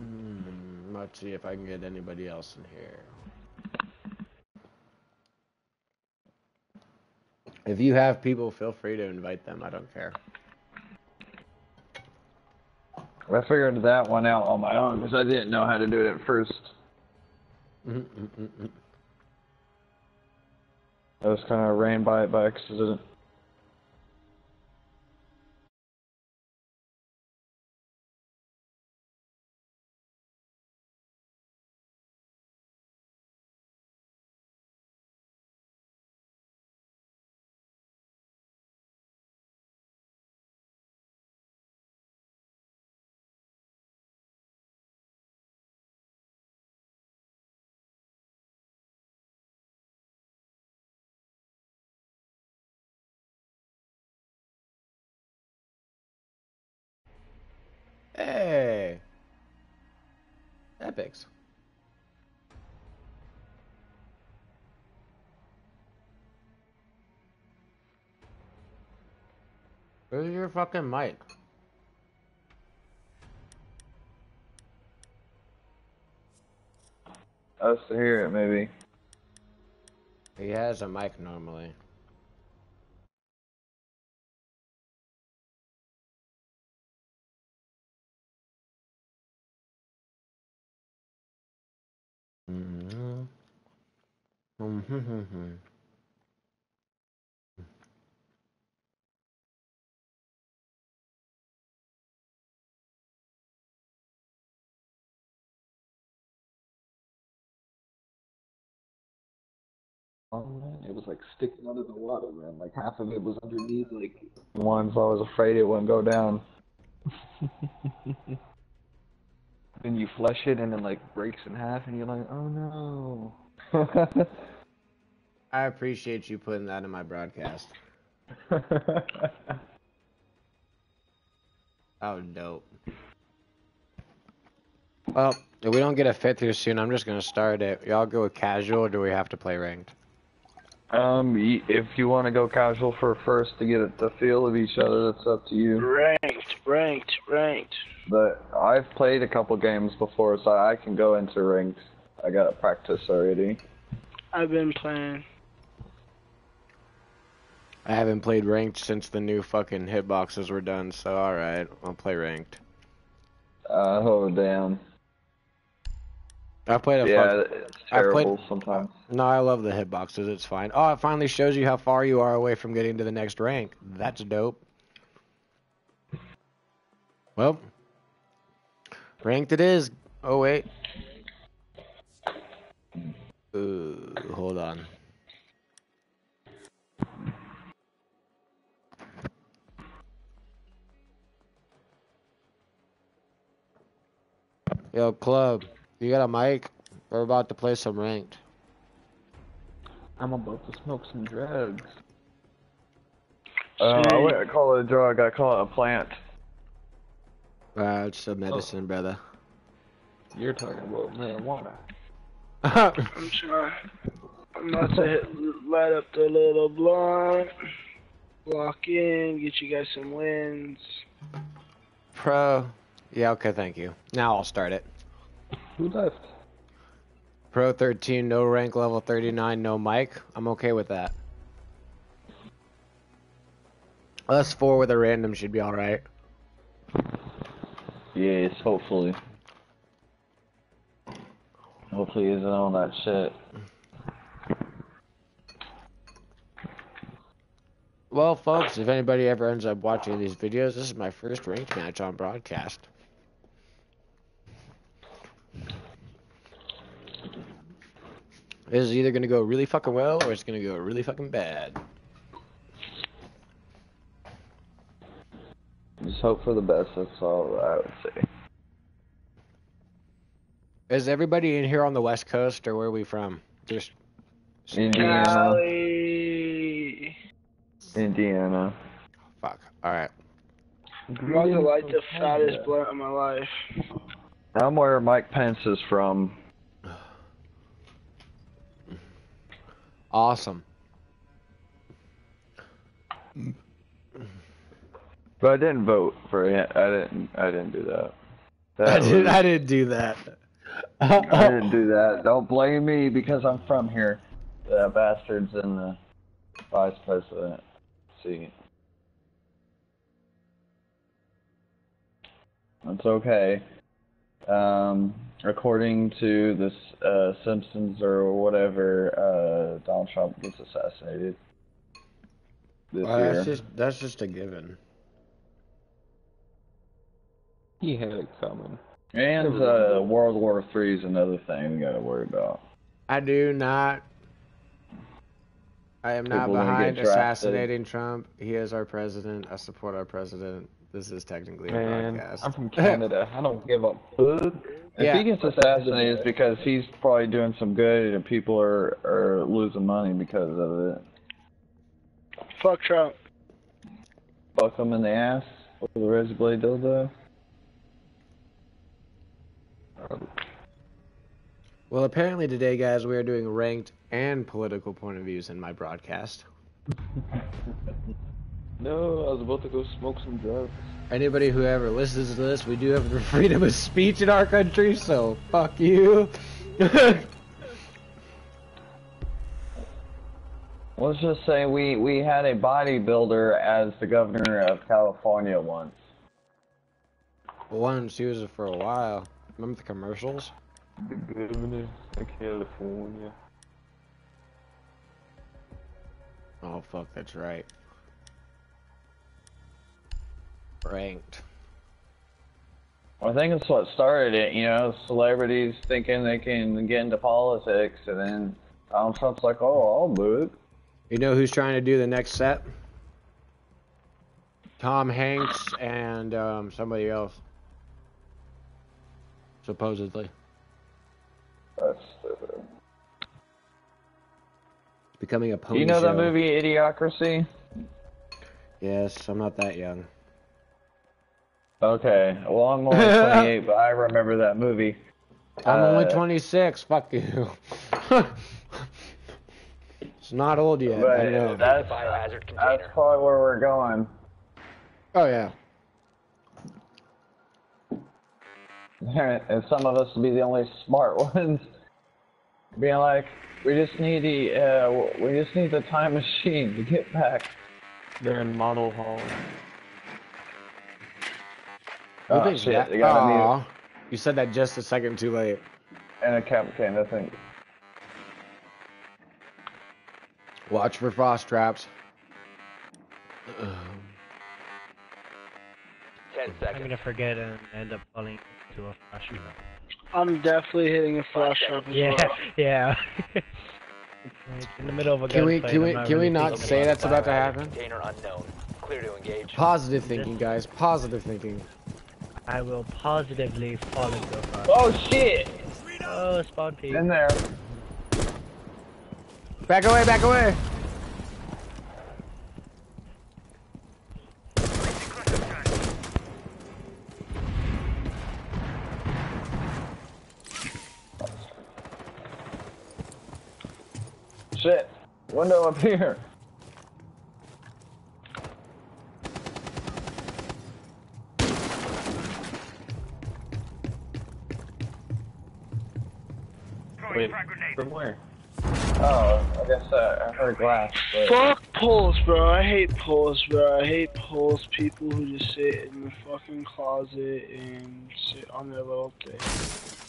Mm, let's see if I can get anybody else in here. If you have people, feel free to invite them. I don't care. I figured that one out on my own because I didn't know how to do it at first. Mm -mm -mm I just kind of ran by it by accident. Where's your fucking mic? Us to hear it, maybe. He has a mic normally. Mm-hmm. Mm-hmm. Oh man, it was like sticking under the water, man. Like half of it was underneath, like ones I was afraid it wouldn't go down. then you flush it and it like breaks in half, and you're like, oh no. I appreciate you putting that in my broadcast. Oh, dope. Well, if we don't get a fifth here soon, I'm just gonna start it. Y'all go with casual, or do we have to play ranked? Um, if you want to go casual for first to get it- the feel of each other, that's up to you. Ranked, ranked, ranked. But I've played a couple games before, so I can go into ranked. I got to practice already. I've been playing. I haven't played ranked since the new fucking hitboxes were done, so alright, I'll play ranked. Uh, oh damn. I played a Yeah, fuck- it's I played- terrible sometimes. No, I love the hitboxes, it's fine. Oh, it finally shows you how far you are away from getting to the next rank. That's dope. Well, ranked it is. Oh, wait. Ooh, hold on. Yo, club, you got a mic? We're about to play some ranked. I'm about to smoke some drugs. Uh, I wouldn't call it a drug, I call it a plant. Uh, it's a medicine, brother. You're talking about marijuana. I'm sorry. I'm about to hit, light up the little blunt, lock in, get you guys some wins. Pro. Yeah, okay, thank you. Now I'll start it. Who left? Pro 13, no rank level 39, no mic. I'm okay with that. Us four with a random should be alright. Yes, hopefully. Hopefully he isn't on that shit. Well, folks, if anybody ever ends up watching these videos, this is my first ranked match on broadcast. This is either gonna go really fucking well or it's gonna go really fucking bad. Just hope for the best, that's all I would say. Is everybody in here on the west coast or where are we from? Just Indiana. Cali. Indiana. fuck. Alright. I'm about to light the fattest blunt of my life. I'm where Mike Pence is from. Awesome. But I didn't vote for it. I didn't I didn't do that. That I didn't. was- I didn't do that. I didn't do that. Don't blame me because I'm from here. The bastard's in the vice president seat. That's okay. Um, according to this uh, Simpsons or whatever, uh, Donald Trump gets assassinated this Well, year. that's just that's just a given. He had it coming. And uh, World War Three is another thing we got to worry about. I do not. I am not People gonna behind assassinating Trump. He is our president. I support our president. This is technically a Man, broadcast. I'm from Canada. I don't give a fuck. If Yeah. he gets assassinated, it's because he's probably doing some good, and people are are losing money because of it. Fuck Trump. Fuck him in the ass with the razor blade dildo. Well, apparently today, guys, we are doing ranked and political point of views in my broadcast. No, I was about to go smoke some drugs. Anybody who ever listens to this, we do have the freedom of speech in our country, so fuck you. Let's just say we we had a bodybuilder as the governor of California once. Once he was it for a while. Remember the commercials? The governor of California. Oh fuck, that's right. Ranked. I think it's what started it. You know, celebrities thinking they can get into politics, and then Donald Trump's like, "Oh, I'll do it." You know who's trying to do the next set? Tom Hanks and um, somebody else. Supposedly. That's stupid. It's becoming a pony you know show. that movie Idiocracy? Yes, I'm not that young. Okay. Well, I'm only 28, but I remember that movie. I'm only Uh, 26. Fuck you. it's not old yet. But I know. that's Biohazard that's probably where we're going. Oh yeah. And some of us will be the only smart ones, being like, "We just need the uh, we just need the time machine to get back." They're in model hall. Who Oh shit! that- They got a mute You said that just a second too late. and a cap can. I think. Watch for frost traps. Um, Ten I'm gonna forget and end up falling into a flash trap. I'm definitely hitting a flash trap Yeah, well. yeah. in the middle of a Can we- can we- I'm not can we not say that's about to happen? Container unknown. Clear to engage. positive thinking, guys. Positive thinking. I will positively fall into a flash. Oh shit! Oh, spawn peek. In there. Back away, back away. Shit! Window up here. Wait, from where? Oh, I guess uh, I heard glass. But... Fuck polls, bro. I hate polls, bro. I hate polls. People who just sit in the fucking closet and sit on their little thing.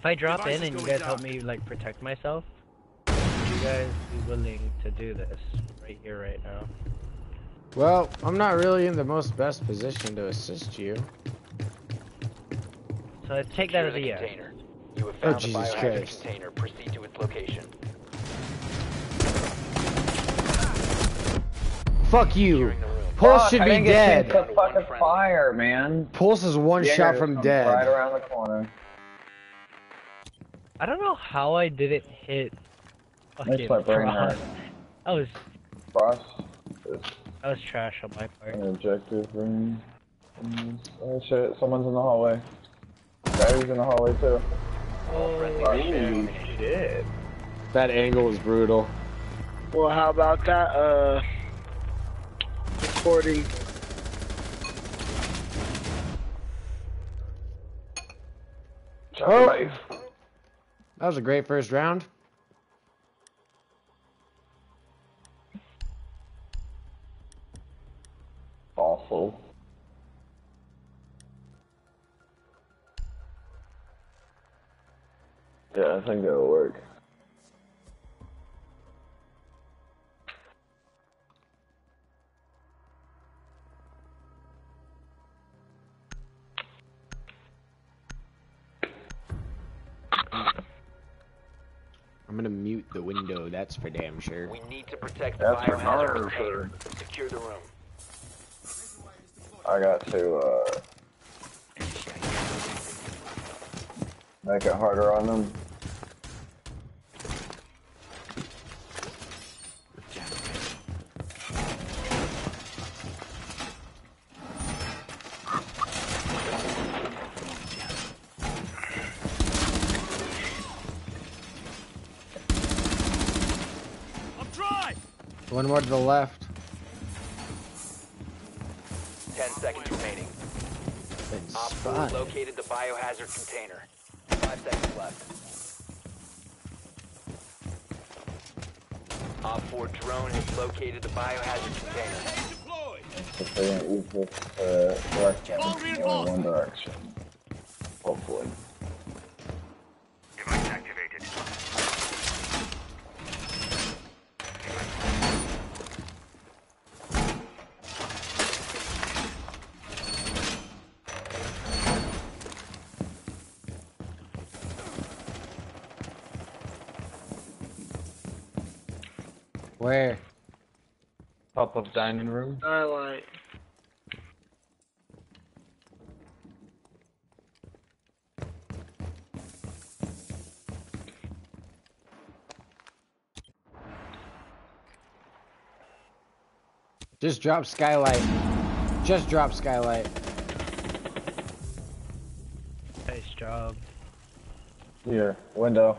If I drop in and you guys help me like protect myself, would you guys be willing to do this right here, right now? Well, I'm not really in the most best position to assist you. So I take that as a the yes. container. You have Oh, found the Jesus Christ. container. Proceed to its location. Fuck you. Securing the room. Pulse Fuck, should I be didn't get dead. the fucking fire, man. Pulse is one Jaeger shot from dead. Right around the corner. I don't know how I didn't hit fucking Makes my brain Frost. hurt. That was Frost is that was trash on my part. an objective room. Oh shit, someone's in the hallway. Batteries in the hallway too. Oh, shit. That angle is brutal. Well, how about that, uh, recording? Oh, that was a great first round. Awful. Yeah, I think that'll for damn sure. We need to protect the That's for biohazard sure. Secure the room. I got to uh, make it harder on them. One more to the left. Ten seconds remaining. Been Op 4 located the biohazard container. Five seconds left. Op 4 drone has located the biohazard container. If they didn't use this uh, direction, only one direction. Hopefully. Where? Top of dining room. Highlight. Just drop skylight. Just drop skylight. Nice job. Here, window.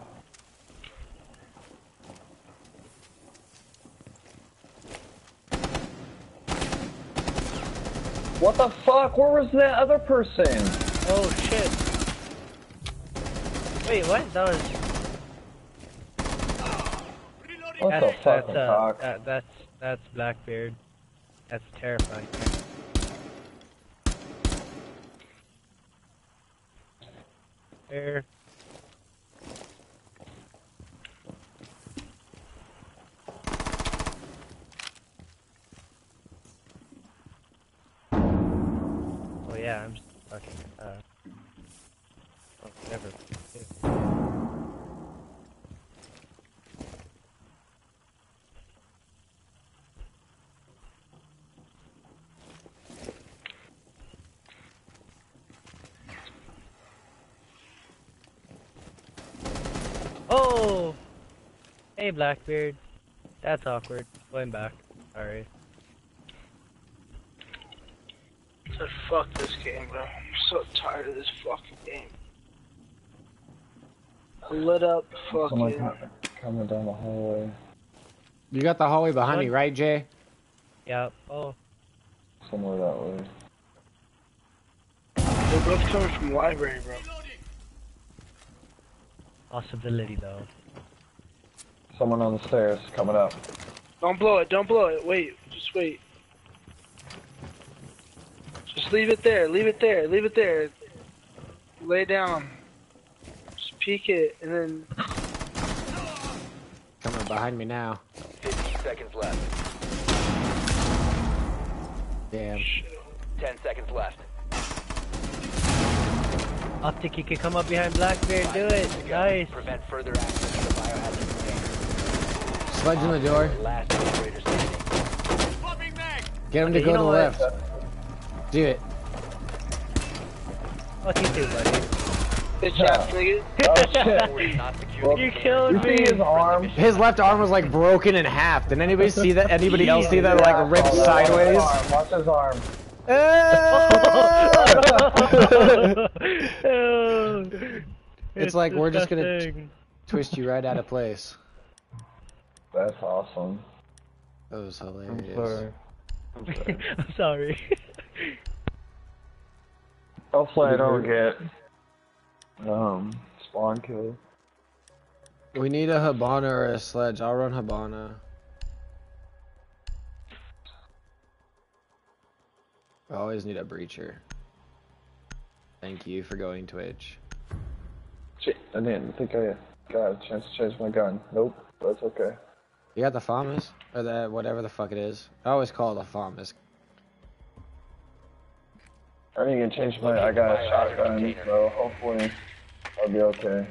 What the fuck? Where was that other person? Oh shit. Wait, what? That was. What the that's, fucking that's, uh, that, that's that's Blackbeard. That's terrifying. There. Oh yeah, I'm just fucking uh. oh, Whatever. Oh! Hey, Blackbeard. That's awkward. Going back. Sorry. So fuck this game, bro. I'm so tired of this fucking game. I lit up Someone fucking. co- coming down the hallway. You got the hallway behind me, right, Jay? Yep. Oh. Somewhere that way. They're both coming from the library, bro. Possibility, though. Someone on the stairs coming up. Don't blow it. Don't blow it. Wait. Just wait. Just leave it there. Leave it there. Leave it there. Lay down. Just peek it, and then Coming behind me now. 15 seconds left. Damn. 10 seconds left. Optic, you can come up behind Blackbeard. Do it. Nice. Prevent further access to the biohazard container. Sludge in the door. Last operator standing. Get him to go to the what? left. Do it. Fuck you too, buddy. bitch ass nigga. Oh Four shit! is not secured. Well, You killed You me. his arm? His left arm was like broken in half. Did anybody see that? Anybody else see that? Yeah, Like ripped oh, watch sideways. Watch his arm. It's like we're just gonna- disgusting. Twist you right out of place. That's awesome. That was I'm hilarious. sorry. I'm sorry. I'm sorry. Hopefully I don't get um spawn kill. We need a Hibana or a sledge. I'll run Hibana. I always need a breacher. Thank you for going Twitch. Shit, I didn't think I got a chance to change my gun. Nope, that's okay. You got the farmers? Or the whatever the fuck it is. I always call it a farmers. I didn't get change my. I got a shotgun, so hopefully I'll be okay.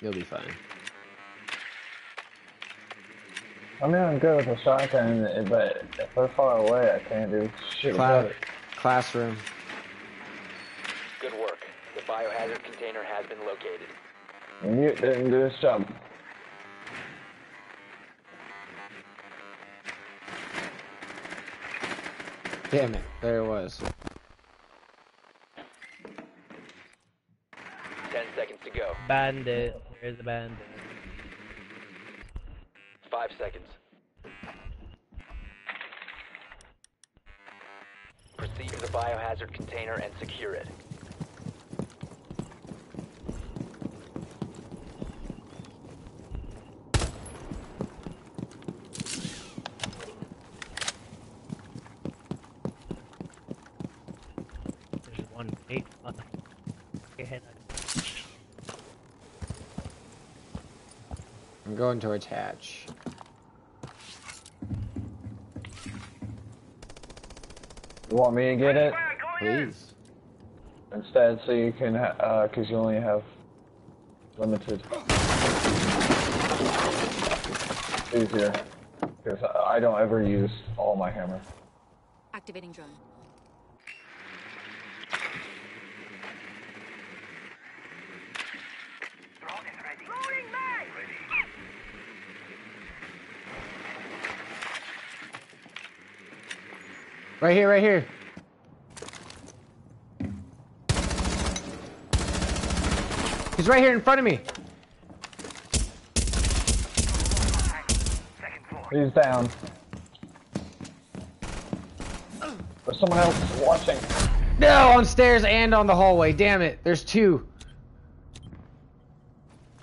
You'll be fine. I mean, I'm good with a shotgun, but if they're far away, I can't do shit Cla- about it. classroom. Good work. The biohazard container has been located. Mute didn't do his job. Damn it. There it was. Ten seconds to go. bandit. There's a bandit. Five seconds. Proceed to the biohazard container and secure it. There's one big fuck. Ahead. I'm going to attach. You want me to get it Please. instead, so you can, uh, cause you only have limited. Easier, because I I don't ever use all my hammer. Activating drone. Right here, right here. He's right here in front of me. He's down. There's someone else watching. No, on stairs and on the hallway. Damn it. There's two.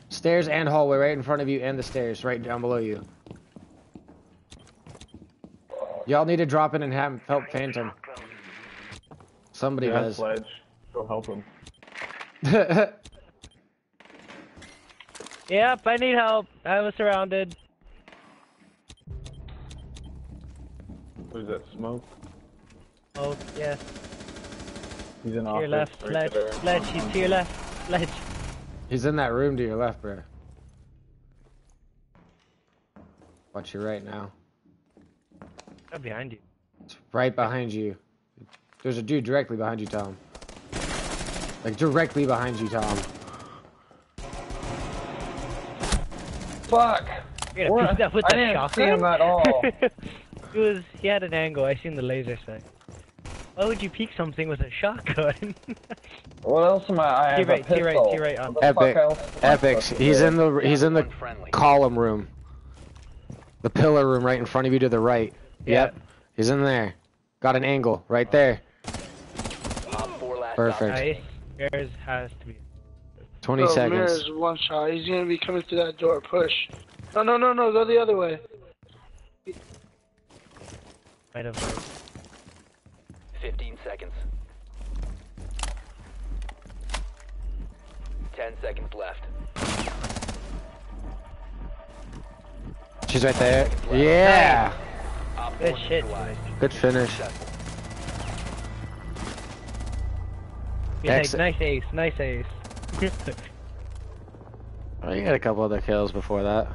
Stairs and hallway right in front of you and the stairs right down below you. Y'all need to drop in and have help Phantom. Somebody Yeah, does. Sledge. Go help him. Yep, I need help. I was surrounded. Who's that smoke? Oh, yes. He's in To office. your left, right Sledge. Sledge, he's to your left. Sledge. He's in that room to your left, bro. Watch your right now. Right behind you. It's right behind you. There's a dude directly behind you, Tom. Like directly behind you, Tom. Fuck! You're gonna that with I the didn't shotgun? see him at all. he was. He had an angle. I seen the laser sight. Why would you peek something with a shotgun? What else am I? I have To your right, a to your right, pistol. to your right, uh, on- What the Epic. fuck else am I Epics. He's do? in the he's in the column room. The pillar room right in front of you to the right. Yep. He's in there. Got an angle right there. Op four last Perfect. nice. Yours has to be. 20 oh, seconds. Mirror's one shot. He's gonna be coming through that door. Push. No, no, no, no. Go the other way. Might have. 15 seconds. 10 seconds left. She's right there. Yeah. Good shit. Good finish. Successful. He's like, Exit. nice ace, nice ace. Oh, you got a couple other kills before that.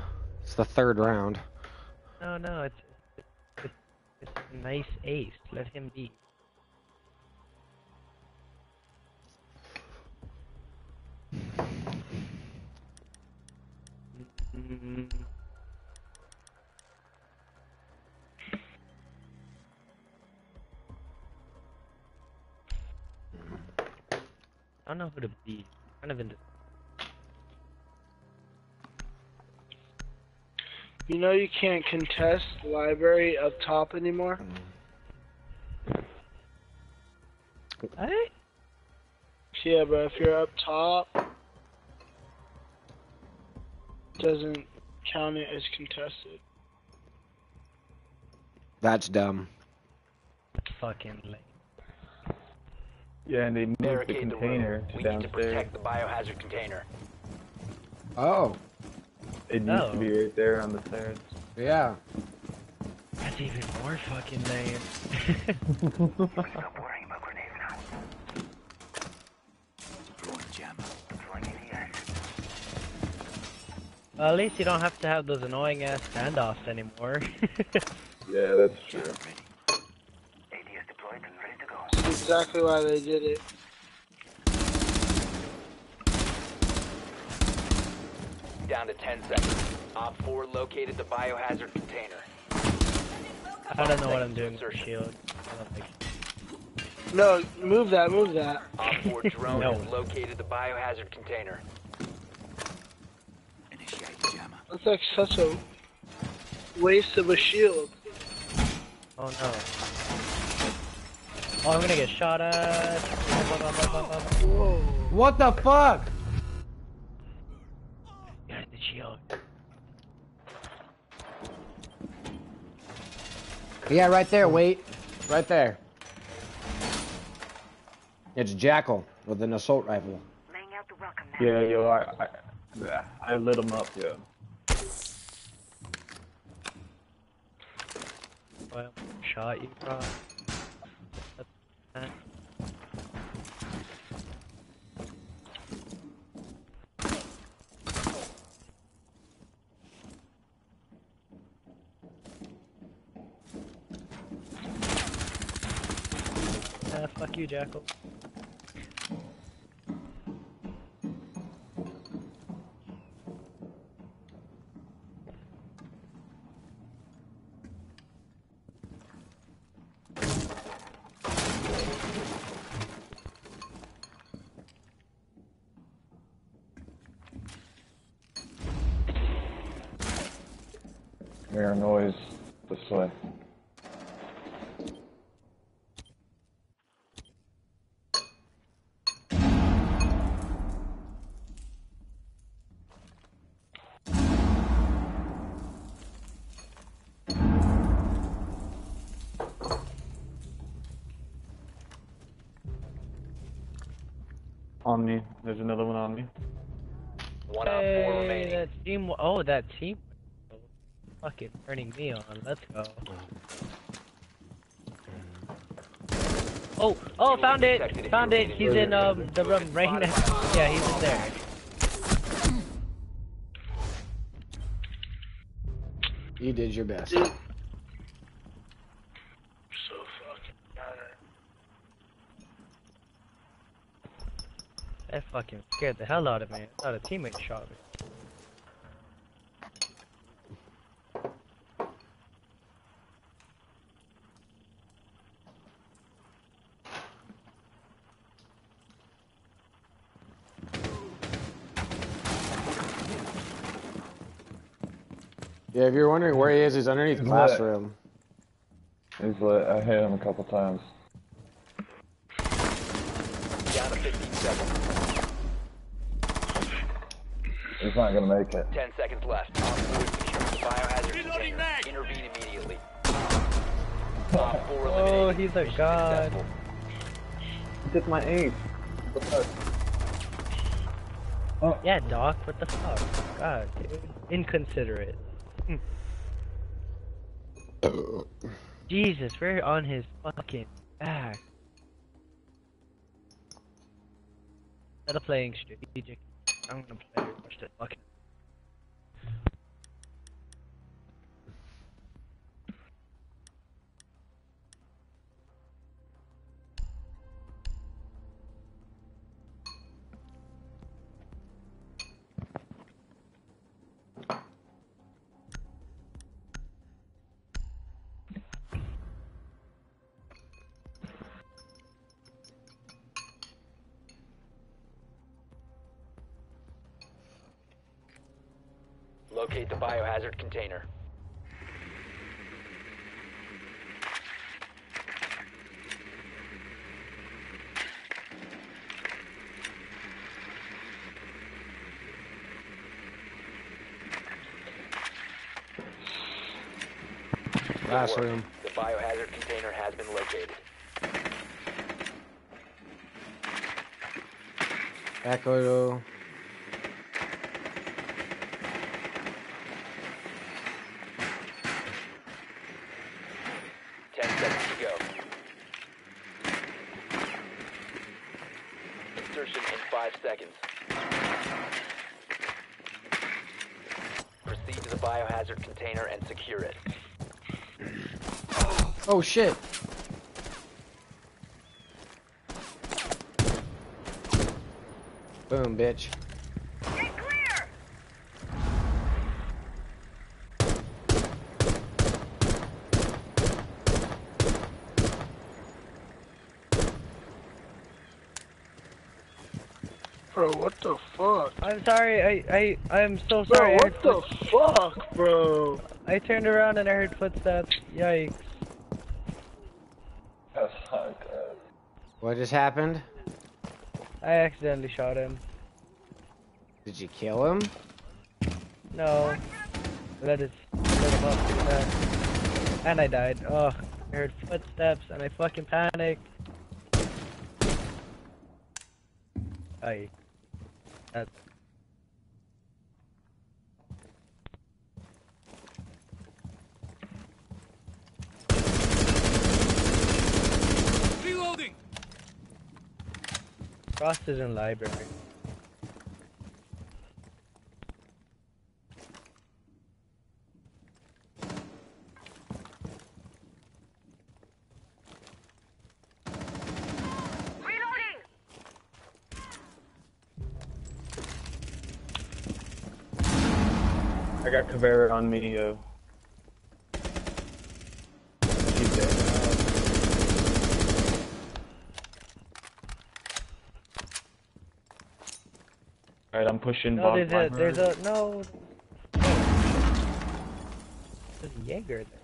It's the third round. no, no, it's, it's it's a nice ace. Let him be. Mm, I don't know who to be. Kind of in. You know you can't contest library up top anymore. What? Yeah, but if you're up top, doesn't count it as contested. That's dumb. Fucking lame. Yeah, and they moved the Barricade the container room. to We need to protect the biohazard container. Oh, It used Oh. to be oh. right there on the stairs. yeah. That's even more fucking lame. well, at least you don't have to have those annoying ass standoffs anymore. Yeah, that's true. That's exactly why they did it. Down to 10 seconds. Op 4 located the biohazard container. I don't know what I'm doing with the shield. I don't think. No, move that, move that. Op 4 drone No. located the biohazard container. That's like such a waste of a shield. Oh no. Oh, I'm gonna get shot at. Whoa. What the fuck? Behind the shield. Yeah, right there. Wait, right there. It's Jackal with an assault rifle. Yeah, yo, I, I, I lit him up, yeah. Well, shot you, bro. That's- Ah, fuck you, Jackal. Team. Oh, that team. Fucking turning me on. Let's go. Oh, oh, found it! Found it! He's in um the room right now. Yeah, he's in there. You did your best. So fucking. That fucking scared the hell out of me. I thought a teammate shot me. You're wondering where he is, he's underneath He's classroom. He's lit. I hit him a couple times. Down to 15 seconds. He's not gonna make it. 10 seconds left. Op 4 is securing the biohazard container. Intervene immediately. Op 4 Oh, he's a Mission god. successful. He took my ace. Oh. Yeah, Doc. What the fuck? God, dude. Inconsiderate. Hmm. Jesus, we're on his fucking back. Instead of playing strategic, I'm gonna play the fucking. Biohazard container. Last room. The biohazard container has been located. Echo. Ten seconds to go. Insertion in five seconds. Proceed to the biohazard container and secure it. Oh shit. Boom, bitch. Bro, what the fuck? I'm sorry. I I I'm so sorry. I what the fuck, bro? I turned around and I heard footsteps. Yikes. That's not good. What just happened? I accidentally shot him. Did you kill him? No. Let it let him up. And I died. Oh, I heard footsteps and I fucking panicked. I. That. Frost is in library. I got Caveira on me, uh. She's dead now. Alright, I'm pushing No, Bob there's a, there's a, no. There's a Jaeger there.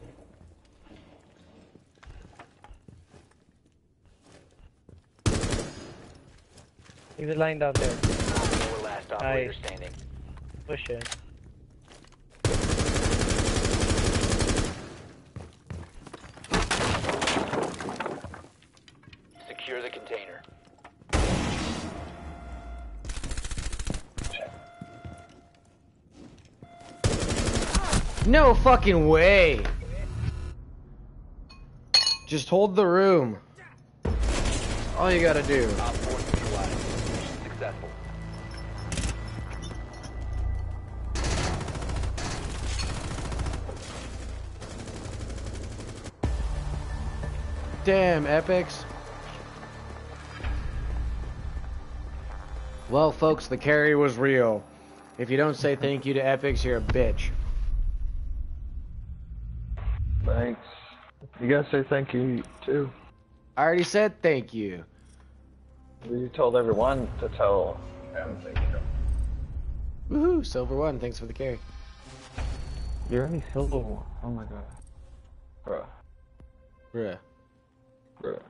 He was lying down there, Four last operator Nice. standing. pushing. Secure No fucking way. Just hold the room. All you gotta do. Op 4 neutralized. Mission successful. Damn, epics. Well, folks, the carry was real. If you don't say thank you to epics, you're a bitch. Thanks. You gotta say thank you too. I already said thank you. You told everyone to tell him thank you. Woohoo, silver one. Thanks for the carry. You're only silver one. Oh my god. Bruh. Bruh, Bruh.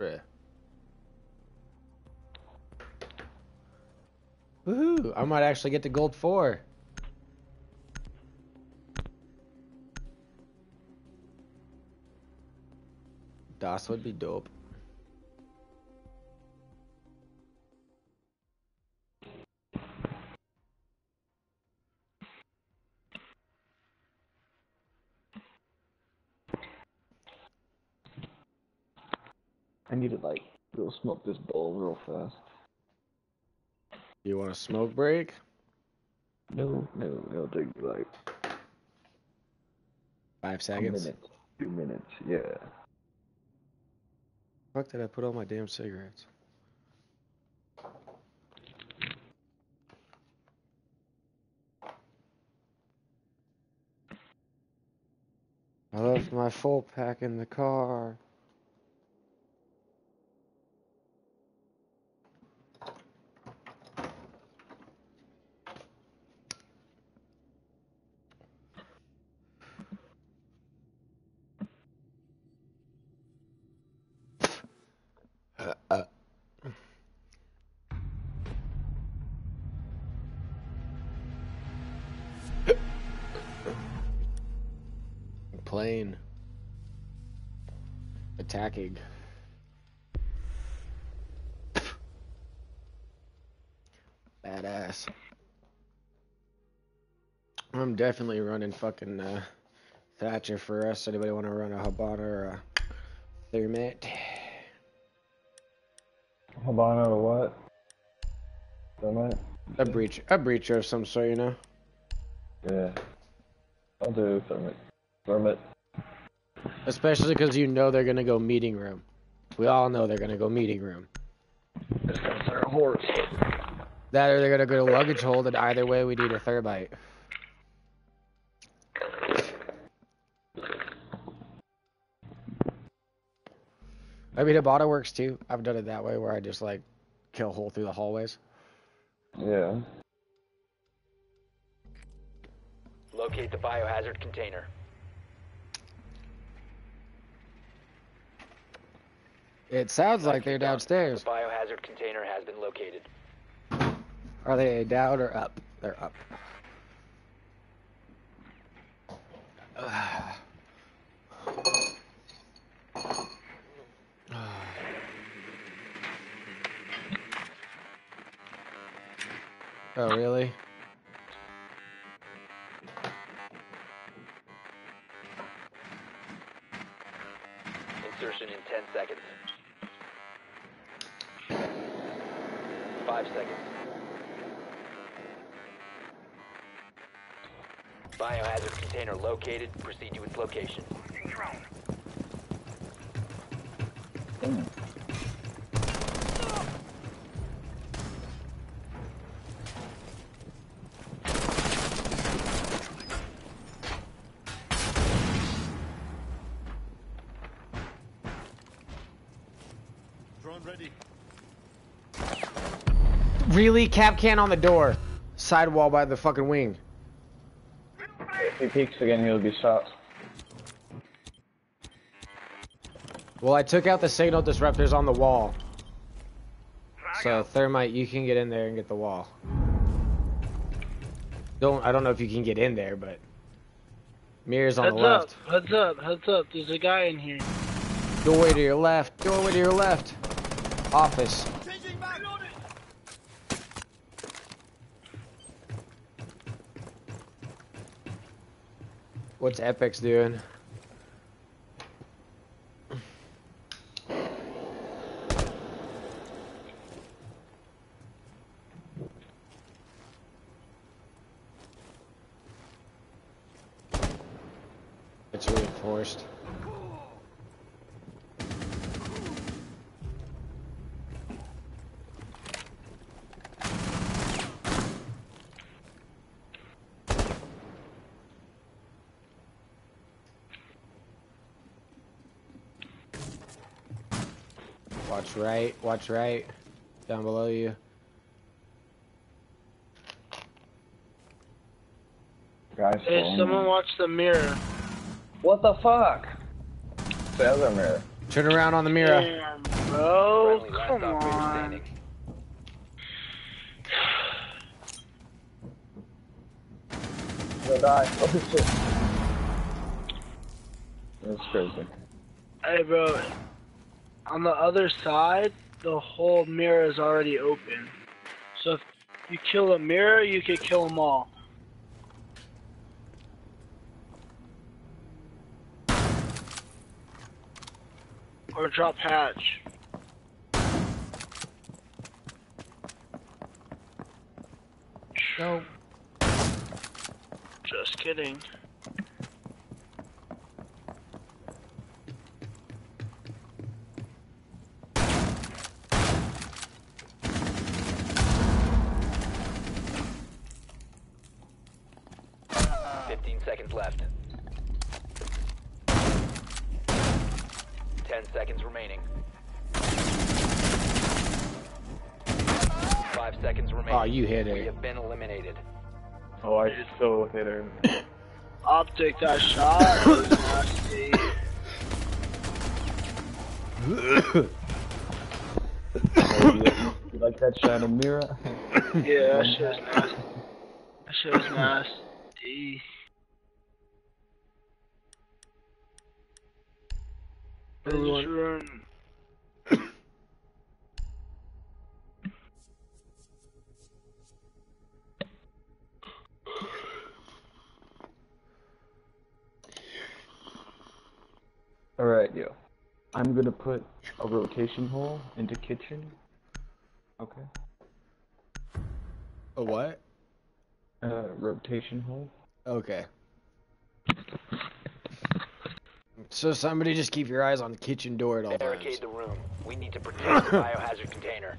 bruh. Woohoo! I might actually get to gold four. DOS would be dope. I need to like go smoke this bowl real fast. You want a smoke break? No, no, it'll take like Five a seconds. minute, two minutes. Yeah. Fuck did I put all my damn cigarettes? I left my full pack in the car. Hacking. Badass. I'm definitely running fucking uh, Thatcher for us. Anybody want to run a Hibana or a Thermite? Hibana or what? Thermite? A breach, a breacher of some sort, you know. Yeah. I'll do thermite. Thermite. Especially because you know they're gonna go meeting room. We all know they're gonna go meeting room. It's gonna start a horse. That or they're gonna go to luggage hold, and either way, we need a thermite. I mean, Hibana works too. I've done it that way, where I just like kill a hole through the hallways. Yeah. Locate the biohazard container. It sounds like they're downstairs. The biohazard container has been located. Are they down or up? They're up. Oh, really? Insertion in 10 seconds. 5 seconds. Biohazard container located. Proceed to its location. Really? Kapkan on the door. Sidewall by the fucking wing. If he peeks again, he'll be shot. Well, I took out the signal disruptors on the wall. So, Thermite, you can get in there and get the wall. Don't, I don't know if you can get in there, but... Mirror's on Heads the left. up, heads up, heads up. There's a guy in here. Doorway to your left. Doorway to your left. Office. What's Epic's doing? It's reinforced. Watch right, watch right. Down below you. Guys, Hey, phone. someone watch the mirror. What the fuck? The other mirror. Turn around on the mirror. Damn, bro. Come on. standing. He'll die. Oh shit. That's crazy. Hey, bro. On the other side, the whole mirror is already open. So if you kill a mirror, you could kill them all. Or drop hatch. No. Just kidding. Fifteen seconds left. Ten seconds remaining. Five seconds remaining. Oh, you hit We it. have been eliminated. Oh, I just so hit her. Optic that shot. It was nasty. You like that shadow mirror? Yeah, that shit was nasty. That shit was nasty. Just Alright, yo. I'm gonna put a rotation hole into kitchen. Okay. A what? Uh, rotation hole. Okay. So somebody just keep your eyes on the kitchen door at all times. Barricade the room. We need to protect the biohazard container.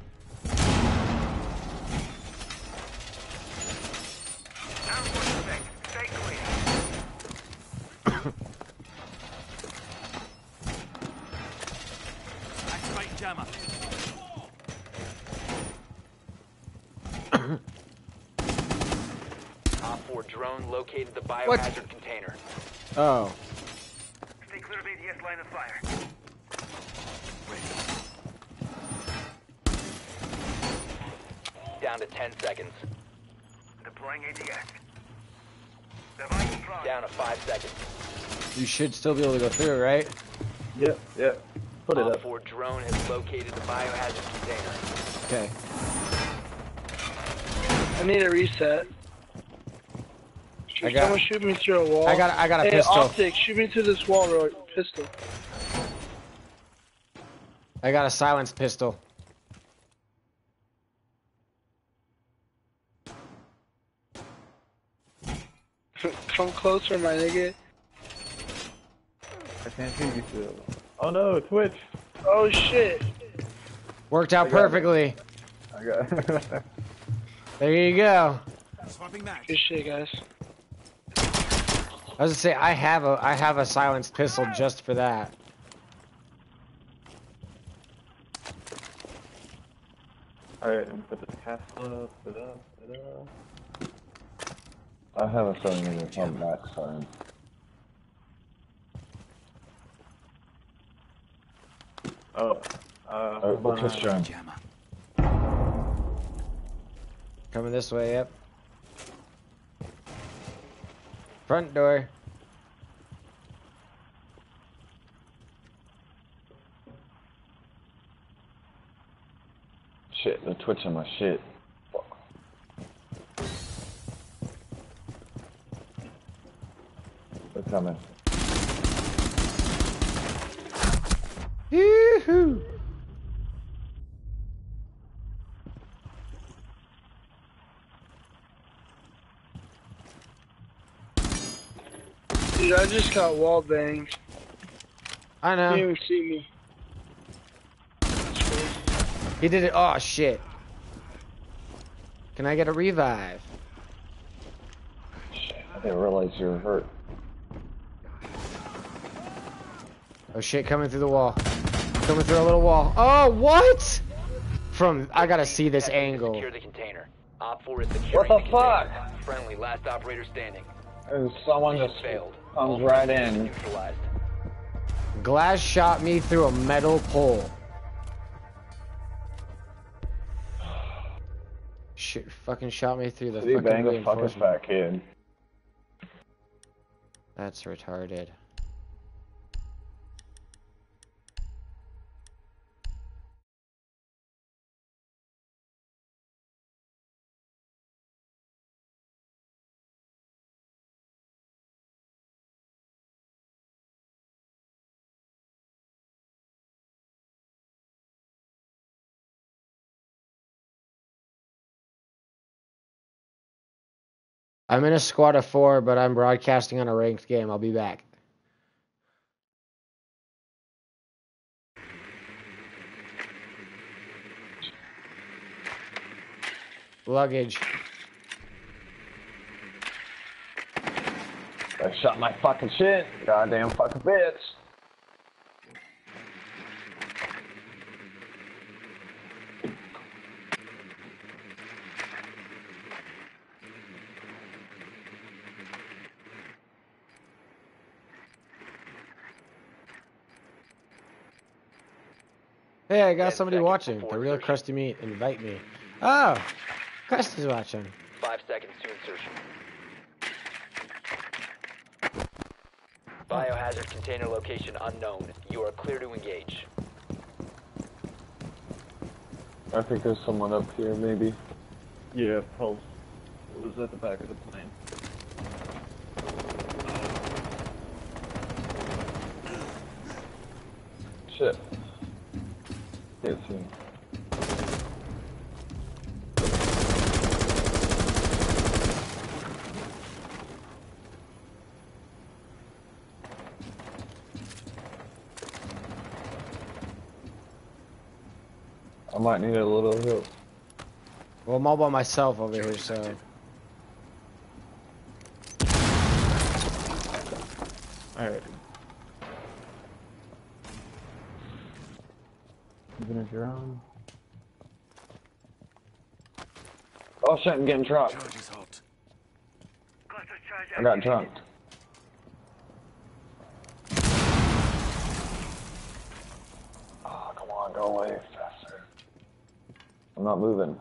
Op 4 drone located the biohazard container. Oh. Stay clear of ADS line of fire. Down to 10 seconds. Deploying ADS. Down to 5 seconds. You should still be able to go through, right? Yep, yep. Put it Op up. 4 drone has located the biohazard container. Okay. I need a reset. Shoot, I got- someone shoot me through a wall. I got I got a hey, pistol. optic, shoot me through this wall, Roy. Pistol. I got a silenced pistol. Come closer, my nigga. I can't hear you still. Oh no, Twitch. Oh shit. Worked out I got perfectly. I got. There you go. Good shit, guys. I was gonna say I have a I have a silenced pistol just for that. Alright, and put this cast up, put it up, put it up. I have a phone in the on that phone. Oh, uh, Oh, hold what's on. this? Coming this way, yep. Front door. Shit, they're twitching my shit. Fuck. They're coming. Yoo-hoo! Dude, I just got wall banged. I know. You didn't even see me. He did it. Oh shit. Can I get a revive? I didn't realize you were hurt. Oh shit, coming through the wall. Coming through a little wall. Oh, what? From I gotta see this angle. Secure the container. Op 4 is securing What the container. fuck? Friendly, last operator standing. There's someone just failed. comes All right friendlies in. Glass shot me through a metal pole. Shit, fucking shot me through the Did he fucking bang a fucking reinforcement. fat kid? That's retarded. I'm in a squad of four, but I'm broadcasting on a ranked game. I'll be back. Luggage. I shot my fucking shit. Goddamn fucking bitch. Hey, I got somebody watching. The real insertion. crusty meat. Invite me. Oh, Krusty's watching. Five seconds to insertion. Biohazard container location unknown. You are clear to engage. I think there's someone up here, maybe. Yeah, Pulse. It was at the back of the plane. Can't see him. I might need a little help. Well, I'm all by myself over here, so. Alright. Even if you're on. Shit, I'm getting trucked. I got trucked. Oh, come on, go away faster. I'm not moving.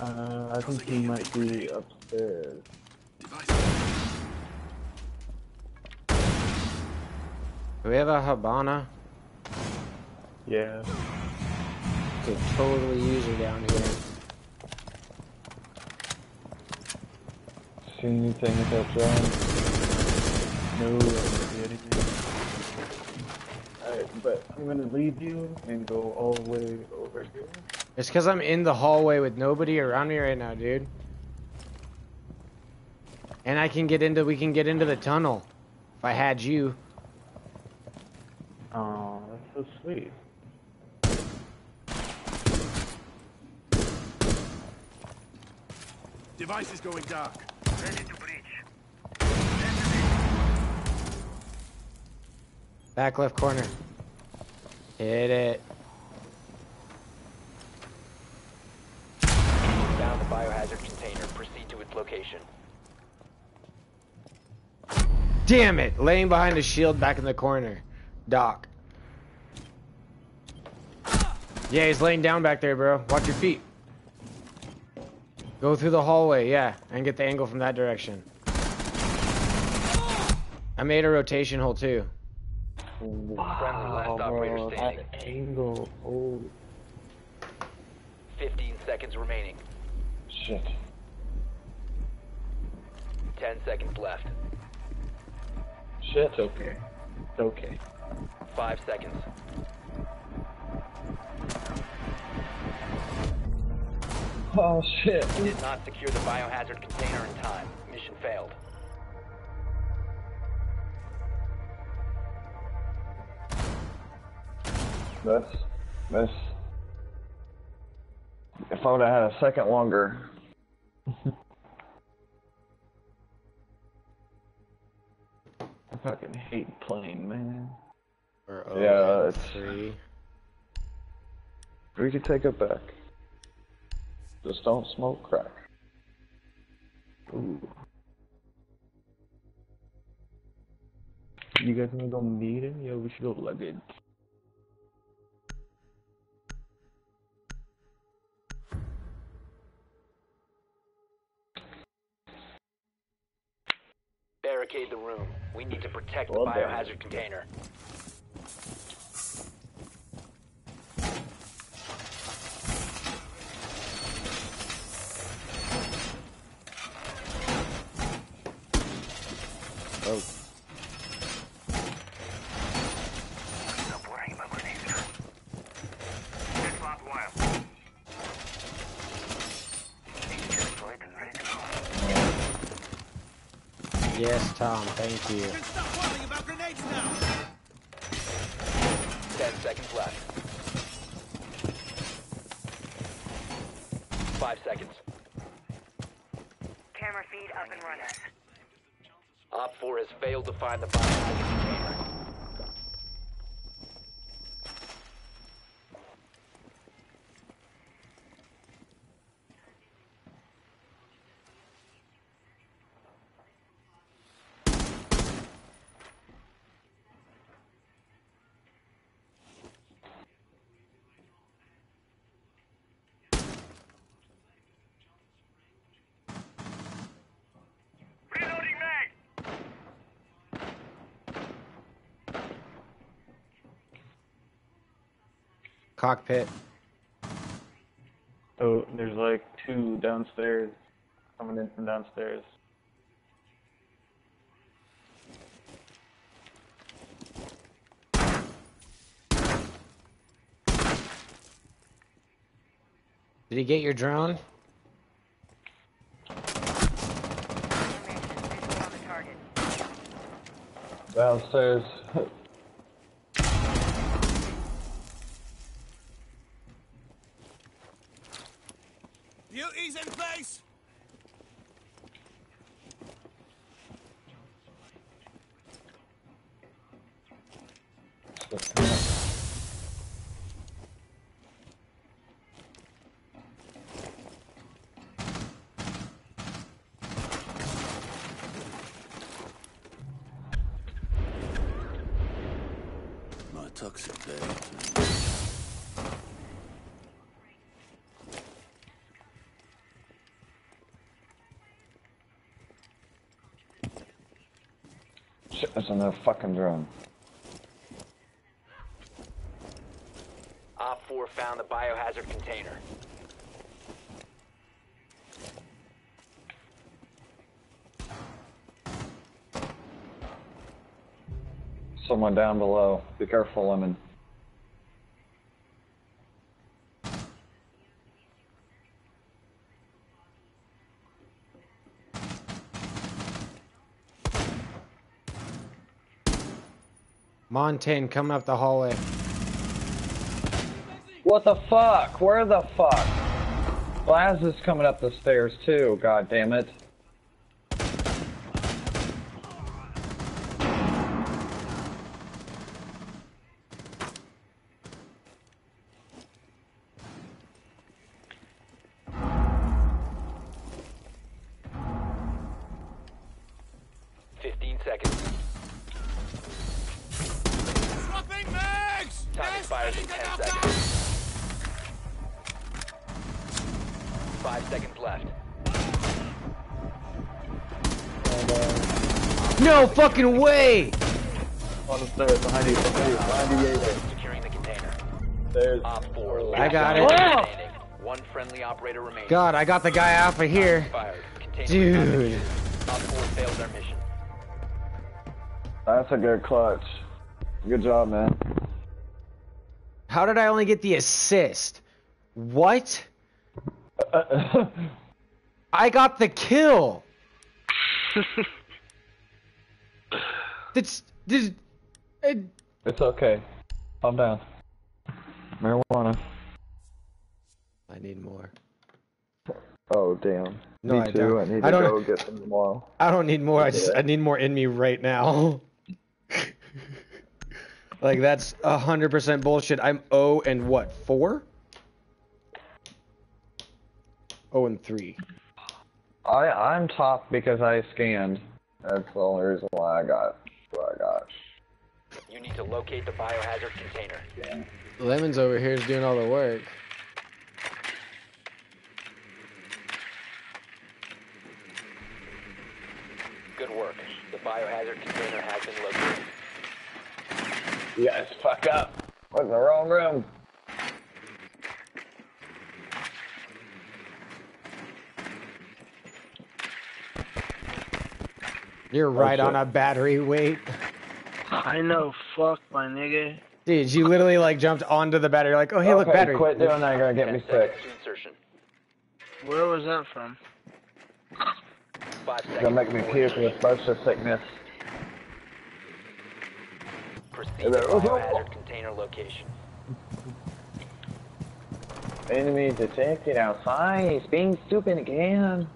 Uh, I think he might be upstairs. We have a Hibana? Yeah. Could totally use her down here. See anything with that drone? No, I don't see anything. Alright, but I'm gonna leave you and go all the way over here. It's because I'm in the hallway with nobody around me right now, dude. And I can get into, we can get into the tunnel. If I had you. So sweet. Device is going dark. Ready to breach. Back left corner. Hit it. Found the biohazard container. Proceed to its location. Damn it! Laying behind a shield back in the corner. Doc. Yeah, he's laying down back there, bro. Watch your feet. Go through the hallway, yeah, and get the angle from that direction. I made a rotation hole too. Friendly last bro, that angle. Oh, 15 seconds remaining. Shit. 10 seconds left. Shit. okay. It's okay. 5 seconds. Oh shit. Did not secure the biohazard container in time. Mission failed. That's that's. If I would have had a second longer. I fucking hate plane, man. Yeah, it's- three. We could take it back. Just don't smoke crack. Ooh. You guys wanna go meet him? Yo, we should go luggage. Barricade the room. We need to protect Well the done. biohazard container. Oh. Stop worrying about grenades. Dead bot wild. Deployed and ready to go. Yes, Tom, thank you. 10 seconds left. 5 seconds. Camera feed up and running. Op 4 has failed to find the biohazard cockpit. So there's like two downstairs coming in from downstairs. Did he get your drone? Information. Visual on the target. Downstairs. Shit, there's another fucking drone. Op 4 found the biohazard container. Someone down below. Be careful, Lemon. Montagne coming up the hallway. What the fuck? Where the fuck? Blaz is coming up the stairs too, god damn it. Fucking way! On the stairs behind you, behind you, behind you, yeah, yeah. Securing the container. There's Op 4. I got it. remaining. One friendly operator remaining. God, I got the guy off of here. Dude. Op 4 failed their mission. That's a good clutch. Good job, man. How did I only get the assist? What? I got the kill. That's this. It, it's okay. Calm down. Marijuana. I need more. Oh damn. No, me I too. don't. I need I to don't- go get some tomorrow. I don't need more. I just I need more in me right now. like that's a hundred percent bullshit. I'm O and what four? O and three. I I'm top because I scanned. That's the only reason why I got what I got. You need to locate the biohazard container. Lemons over here is doing all the work. Good work. The biohazard container has been located. You guys fuck up. What's in the wrong room? You're oh, right shit. on a battery weight. I know, fuck my nigga. Dude, you literally like jumped onto the battery. You're like, oh hey, look, okay, battery. quit doing that. You're gonna get me sick. insertion. Where was that from? Five You're seconds. gonna make me before puke with motion sickness. Proceed Hey to there. biohazard container location. Enemy detected outside. He's being stupid again.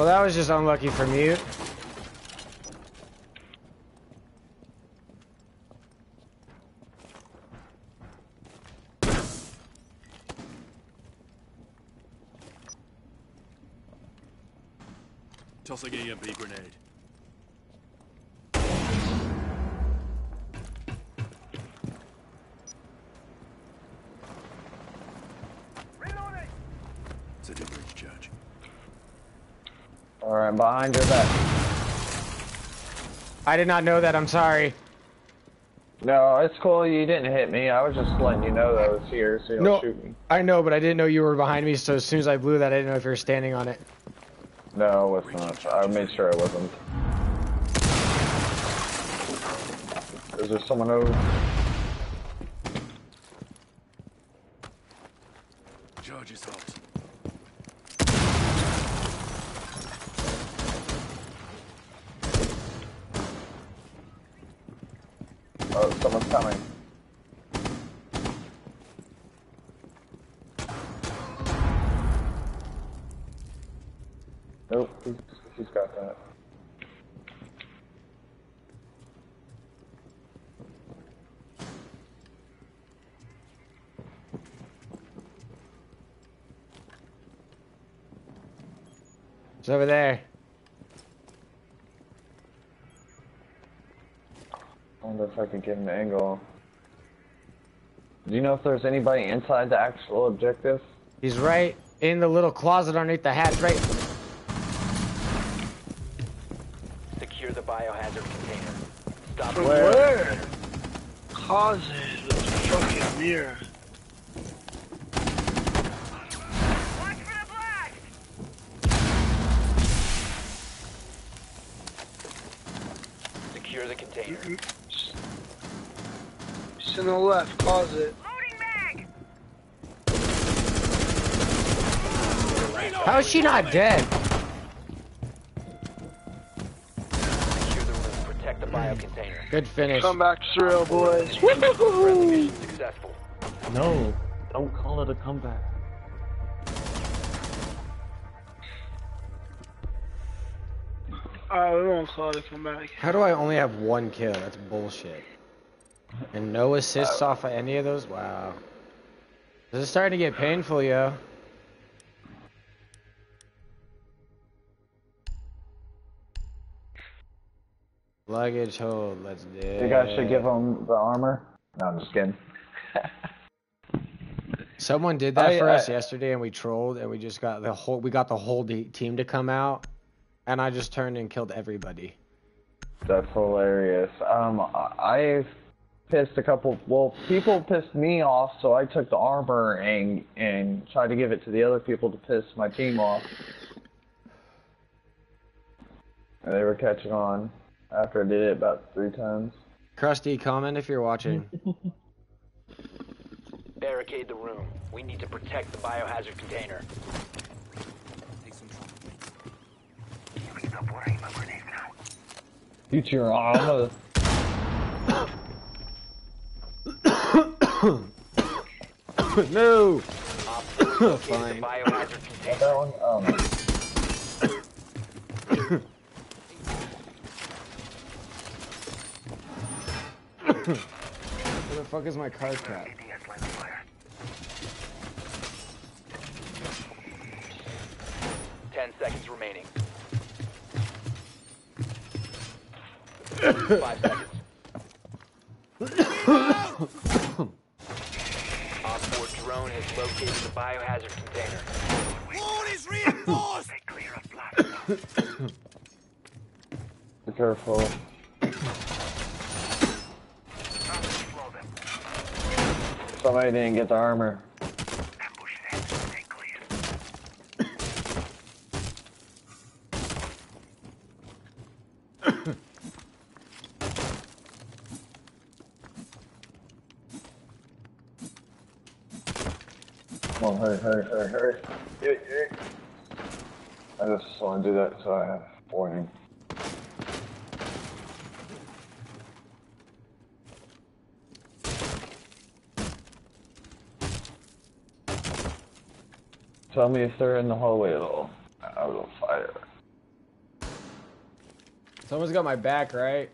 Well, that was just unlucky for mute. Tossing EMP grenade. City Bridge, Judge. Alright, behind your back. I did not know that. I'm sorry. No, it's cool. You didn't hit me. I was just letting you know that I was here, so you don't No. shoot me. I know, but I didn't know you were behind me. So as soon as I blew that, I didn't know if you were standing on it. No, it's not. I made sure I wasn't. Is there someone over? Judge is hot. Oh, someone's coming. Nope, he's, he's got that. It's over there. I wonder if I could get an angle. Do you know if there's anybody inside the actual objective? He's right in the little closet underneath the hatch, right? Secure the biohazard container. Stop From the where? Closet the fucking mirror. Watch for the blast! Secure the container. It's in the left closet. How is she not dead? Secure the room. Protect the bio container. Good finish. Come back to real boys. Successful. No, don't call it a comeback. Alright, we won't call it a comeback. How do I only have one kill? That's bullshit. And no assists off of any of those? Wow. This is starting to get painful, yo. Luggage hold, let's do it. You guys should give him the armor. No, I'm just kidding. Someone did that for us I- yesterday, and we trolled, and we just got the whole we got the whole team to come out, and I just turned and killed everybody. That's hilarious. Um, I pissed a couple. Well, people pissed me off, so I took the armor and and tried to give it to the other people to piss my team off. And they were catching on after I did it about three times. Krusty, comment if you're watching. Barricade the room. We need to protect the biohazard container. Use your armor. no. Op four Fine. the biohazard container. That one? No. Where the fuck is my card cap? Ten seconds remaining. Five seconds. Op 4 drone has located the biohazard container. Wall is reinforced! Be careful. Somebody didn't get the armor. Come on, hurry, hurry, hurry, hurry. Get it, get it. I just want to do that so I have warning. Tell me if they're in the hallway at all. I will fire. Someone's got my back, right?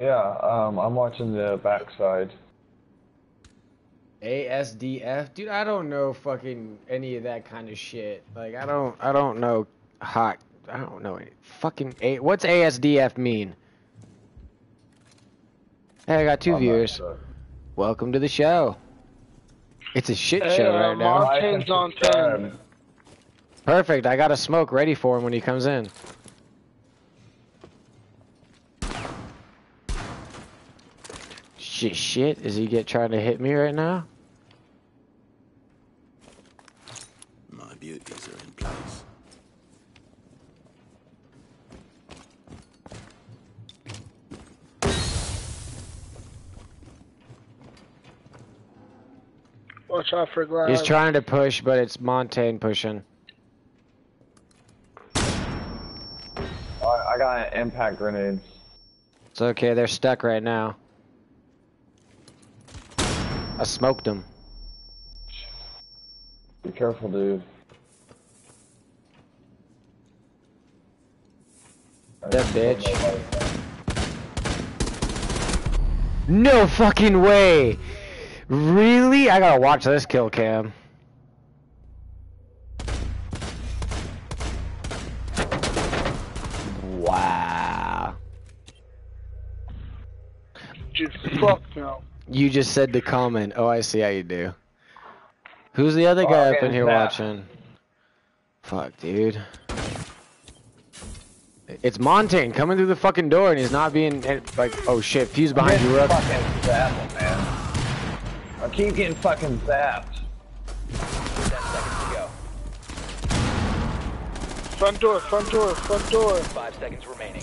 Yeah, um, I'm watching the backside. ASDF, dude. I don't know fucking any of that kind of shit. Like I don't, I don't know hot. I don't know any fucking. A, what's ASDF mean? Hey, I got 2 I'm viewers. sure. Welcome to the show. It's a shit Hey, show uh, right now. Mom- on ten. Perfect. I got a smoke ready for him when he comes in. Shit, shit. Is he get trying to hit me right now? My beauties are in place. Watch for glass. He's trying to push, but it's Montagne pushing. I, I got impact grenades. It's okay. They're stuck right now. I smoked them. Be careful, dude. That bitch. No fucking way! Really? I gotta watch this kill cam. Wow. Dude, fuck no. You just said the comment. Oh, I see how you do. Who's the other guy Oh, up in here Zap. watching? Fuck, dude. It's Montagne coming through the fucking door and he's not being eh, like, oh shit, Fuze behind you, Rook. Fucking zapped, man. I keep getting fucking zapped. Ten seconds to go. Front door, front door, front door. Five seconds remaining.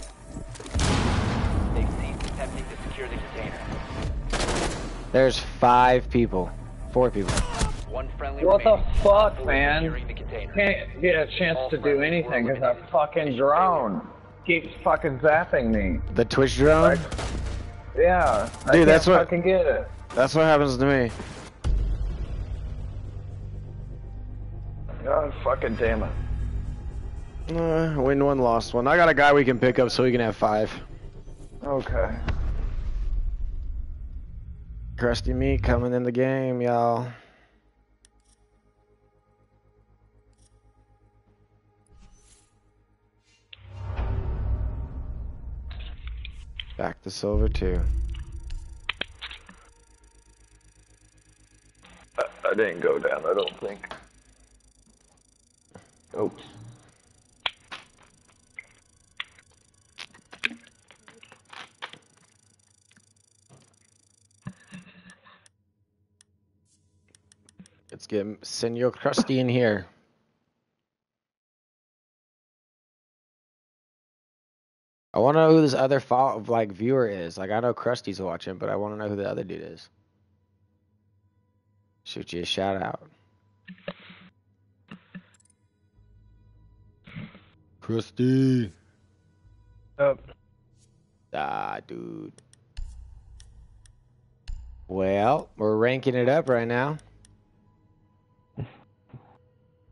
They've ceased attempting to secure the container. There's five people. Four people. One friendly What the fuck, man? Securing. Can't get a chance to do anything because that fucking drone keeps fucking zapping me. The Twitch drone? Yeah. I Dude, can't that's what- fucking get it. That's what happens to me. God fucking damn it. Uh, win one, lost one. I got a guy we can pick up so we can have five. Okay. Crusty meat coming in the game, y'all. Back to silver too. I, didn't go down, I don't think. Oops. Let's get Senor Krusty in here. I want to know who this other like viewer is. Like I know Krusty's watching, but I want to know who the other dude is. Shoot you a shout out. Krusty. Up. Ah, dude. Well, we're ranking it up right now.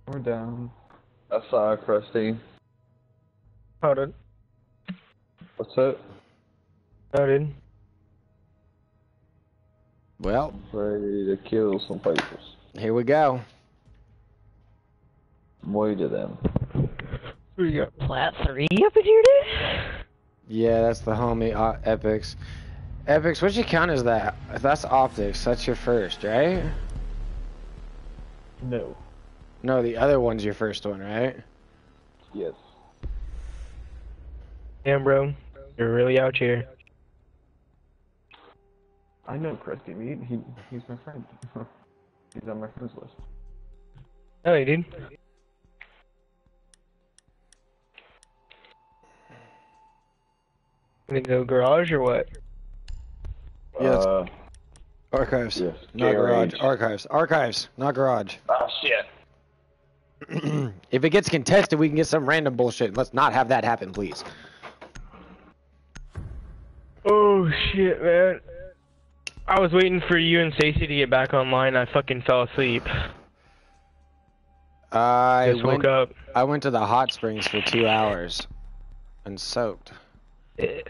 We're down. I saw a Krusty. Hold on. What's that? Noted. Well, Ready to kill some people. here we go. Way to them. We got plat three up in here, dude. Yeah, that's the homie uh, Epics. Epics, what you count as that? If that's optics, that's your first, right? No. No, the other one's your first one, right? Yes. Damn, bro. You're really out here. I know Krusty Meat. He he's my friend. he's on my friends list. Oh, you did? Gonna go garage or what? Yeah, Uh, Archives. yes. Not garage. garage. Archives. Archives, not garage. oh shit. if it gets contested, we can get some random bullshit. Let's not have that happen, please. Oh shit, man. I was waiting for you and Stacy to get back online. I fucking fell asleep. I Just went, woke up. I went to the hot springs for two hours and soaked. Eh.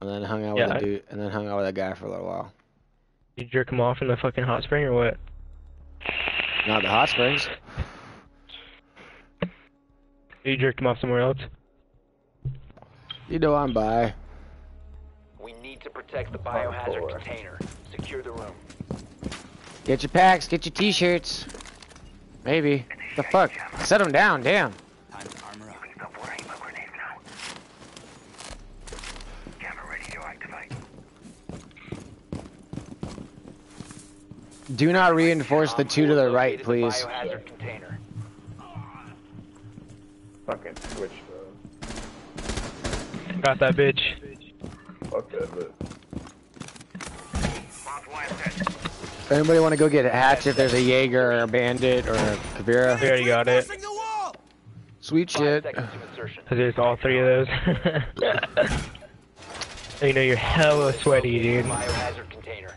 And then hung out Yeah, with a dude and then hung out with a guy for a little while. You jerk him off in the fucking hot spring or what? Not the hot springs. You jerked him off somewhere else? You know I'm by. We need to protect the biohazard container. Secure the room. Get your packs, get your t-shirts. Maybe. The fuck? Set them down, damn. Time to armor. Do not reinforce the two to the right, please. Fucking switch, bro. Got that bitch. Fuck that, but. If anybody want to go get a hatch if there's a Jaeger or a Bandit or a Caveira? We already got it. Sweet Five shit. seconds to there's all three of those. you know you're hella sweaty, dude. Biohazard container.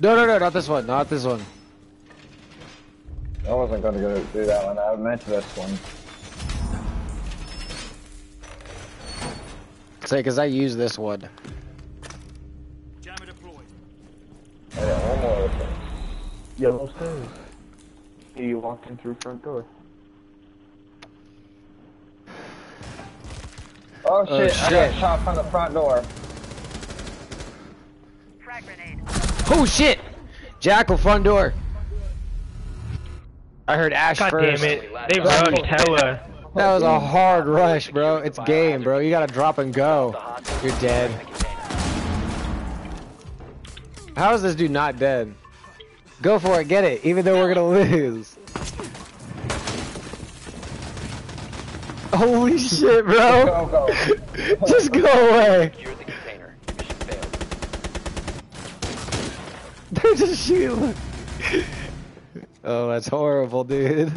No, no, no, not this one, not this one. I wasn't gonna go do that one. I meant this one. Say, cause I use this one. Oh, oh, I got one more of. Yellow stairs. You walked in through front door. Oh shit! Oh, I got shot from the front door. Frag grenade. Oh shit! Jackal front door. I heard Ash God first. damn it. They rushed hella. That was a hard rush, bro. It's game, bro. You gotta drop and go. You're dead. How is this dude not dead? Go for it, get it, even though we're gonna lose. Holy shit, bro. Go go. Just go away. Secure the container. They're just shooting. Oh, that's horrible, dude.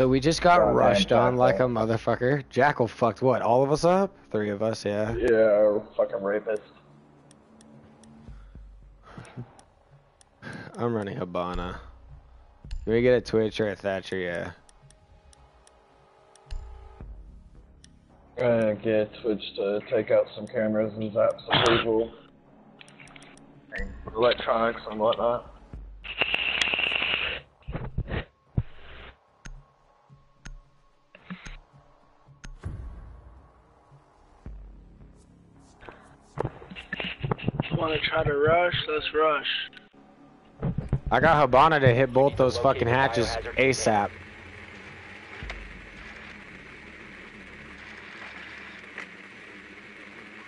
So we just got Goddamn rushed on like a motherfucker. Jackal fucked what? All of us up? Three of us, yeah. Yeah, fucking rapist. I'm running Hibana. Can we get a Twitch or a Thatcher? Yeah. Gonna get Twitch to take out some cameras and zap some people. And electronics and whatnot. Try to rush? Let's rush. I got Hibana to hit both those fucking hatches ASAP.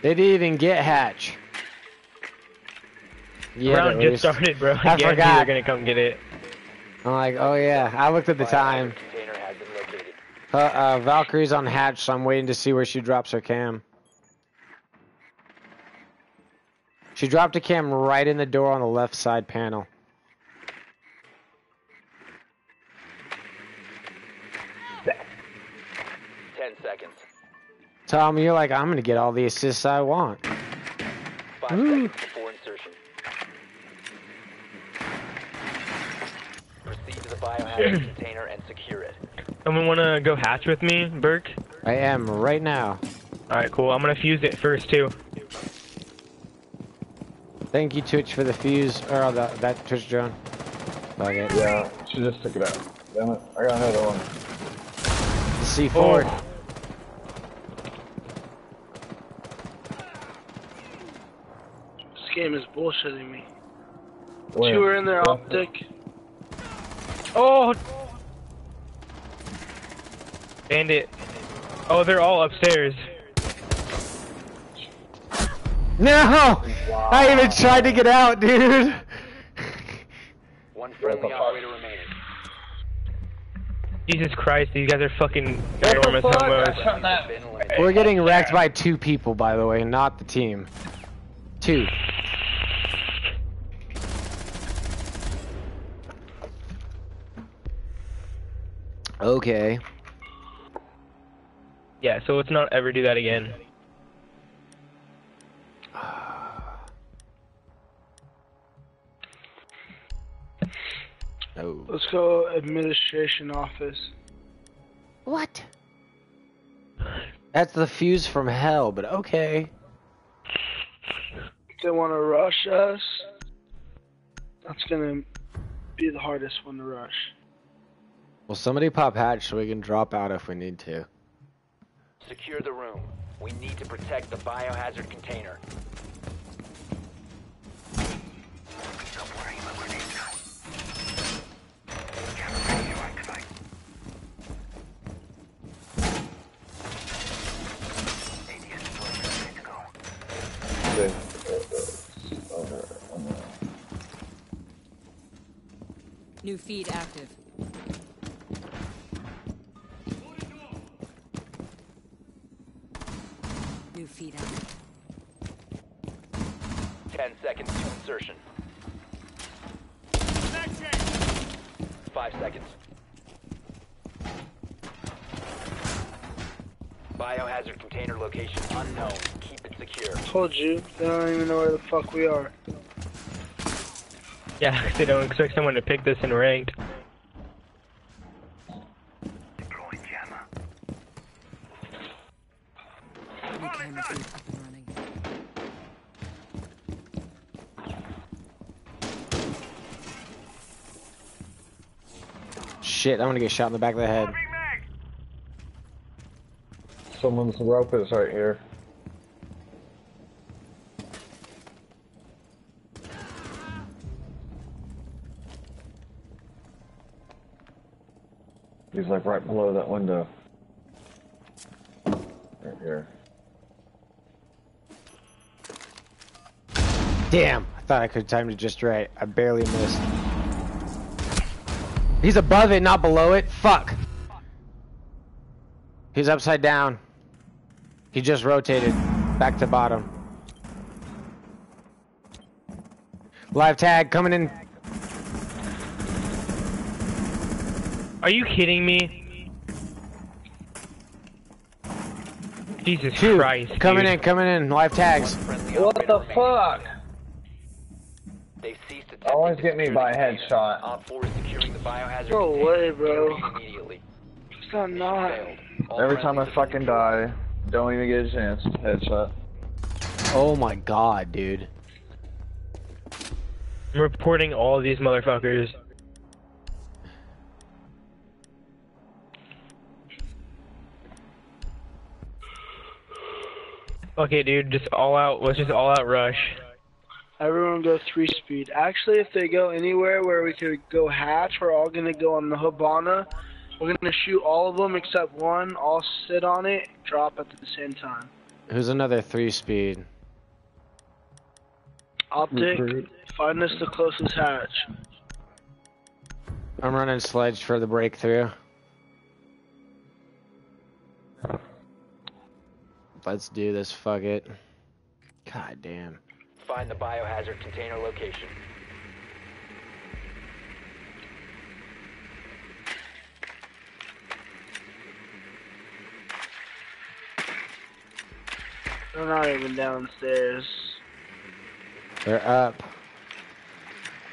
They didn't even get hatch. Yeah, Round just least. started, bro. I Again, forgot. You're gonna come get it. I'm like, oh yeah. I looked at the time. Container has been located. Uh, uh, Valkyrie's on hatch, so I'm waiting to see where she drops her cam. She dropped a cam right in the door on the left side panel. Ten seconds. Tom, you're like, I'm gonna get all the assists I want. Five Ooh. seconds before insertion. Proceed to the biohazard container and secure it. Someone wanna go hatch with me, Burke? I am right now. Alright, cool. I'm gonna fuse it first too. Thank you, Twitch, for the fuse or uh, the, that Twitch drone. Fuck it. Yeah, she just took it out. Damn it. I got another one. The C4. Oh. This game is bullshitting me. Where? Two are in there, optic. Oh! Bandit. Oh, they're all upstairs. No! I even tried to get out, dude. One friendly operator remaining. Jesus Christ, these guys are fucking enormous homos. Has been eliminated. We're getting wrecked by two people, by the way, not the team. Two. Okay. Yeah, so let's not ever do that again. Oh. Let's go administration office. What? That's the fuse from hell, but okay. If they want to rush us, that's gonna be the hardest one to rush. Well, somebody pop hatch so we can drop out if we need to. Secure the room. We need to protect the biohazard container. New feed active. New feed active. 10 seconds to insertion. Five seconds. Biohazard container location unknown. Keep it secure. Told you, they don't even know where the fuck we are. Yeah, they don't expect someone to pick this in ranked. New camera feed up and running. Shit, I'm gonna get shot in the back of the head. Someone's rope is right here. He's like right below that window. Right here. Damn, I thought I could time it just right. I barely missed. He's above it, not below it. Fuck. He's upside down. He just rotated back to bottom. Live tag coming in. Are you kidding me? Jesus Two. Christ. Coming dude. in, coming in. Live tags. What the fuck? They've ceased attempting Always get me by the a container. headshot. Op 4 is securing the biohazard No container. way, bro. Intervene Immediately. It's not not. Every time I fucking die, don't even get a chance. Headshot. Oh my god, dude. I'm reporting all these motherfuckers. Okay, dude, just all out. Let's just all out rush. Everyone go three speed. Actually, if they go anywhere where we could go hatch, we're all gonna go on the Hibana. We're gonna shoot all of them except one. All sit on it, drop at the same time. Who's another three speed? Optic, find us the closest hatch. I'm running sledge for the breakthrough. Let's do this, fuck it. God damn. Find the biohazard container location. They're not even downstairs. They're up.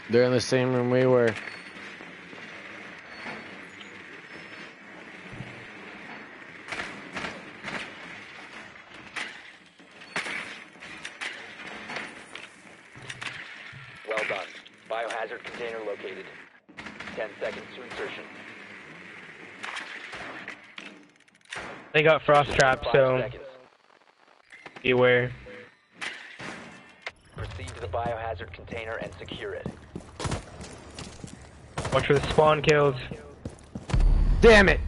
They're in the same room we were. Well done. Biohazard container located. 10 seconds to insertion. They got frost traps, Five so seconds. beware. Proceed to the biohazard container and secure it. Watch for the spawn kills. Damn it!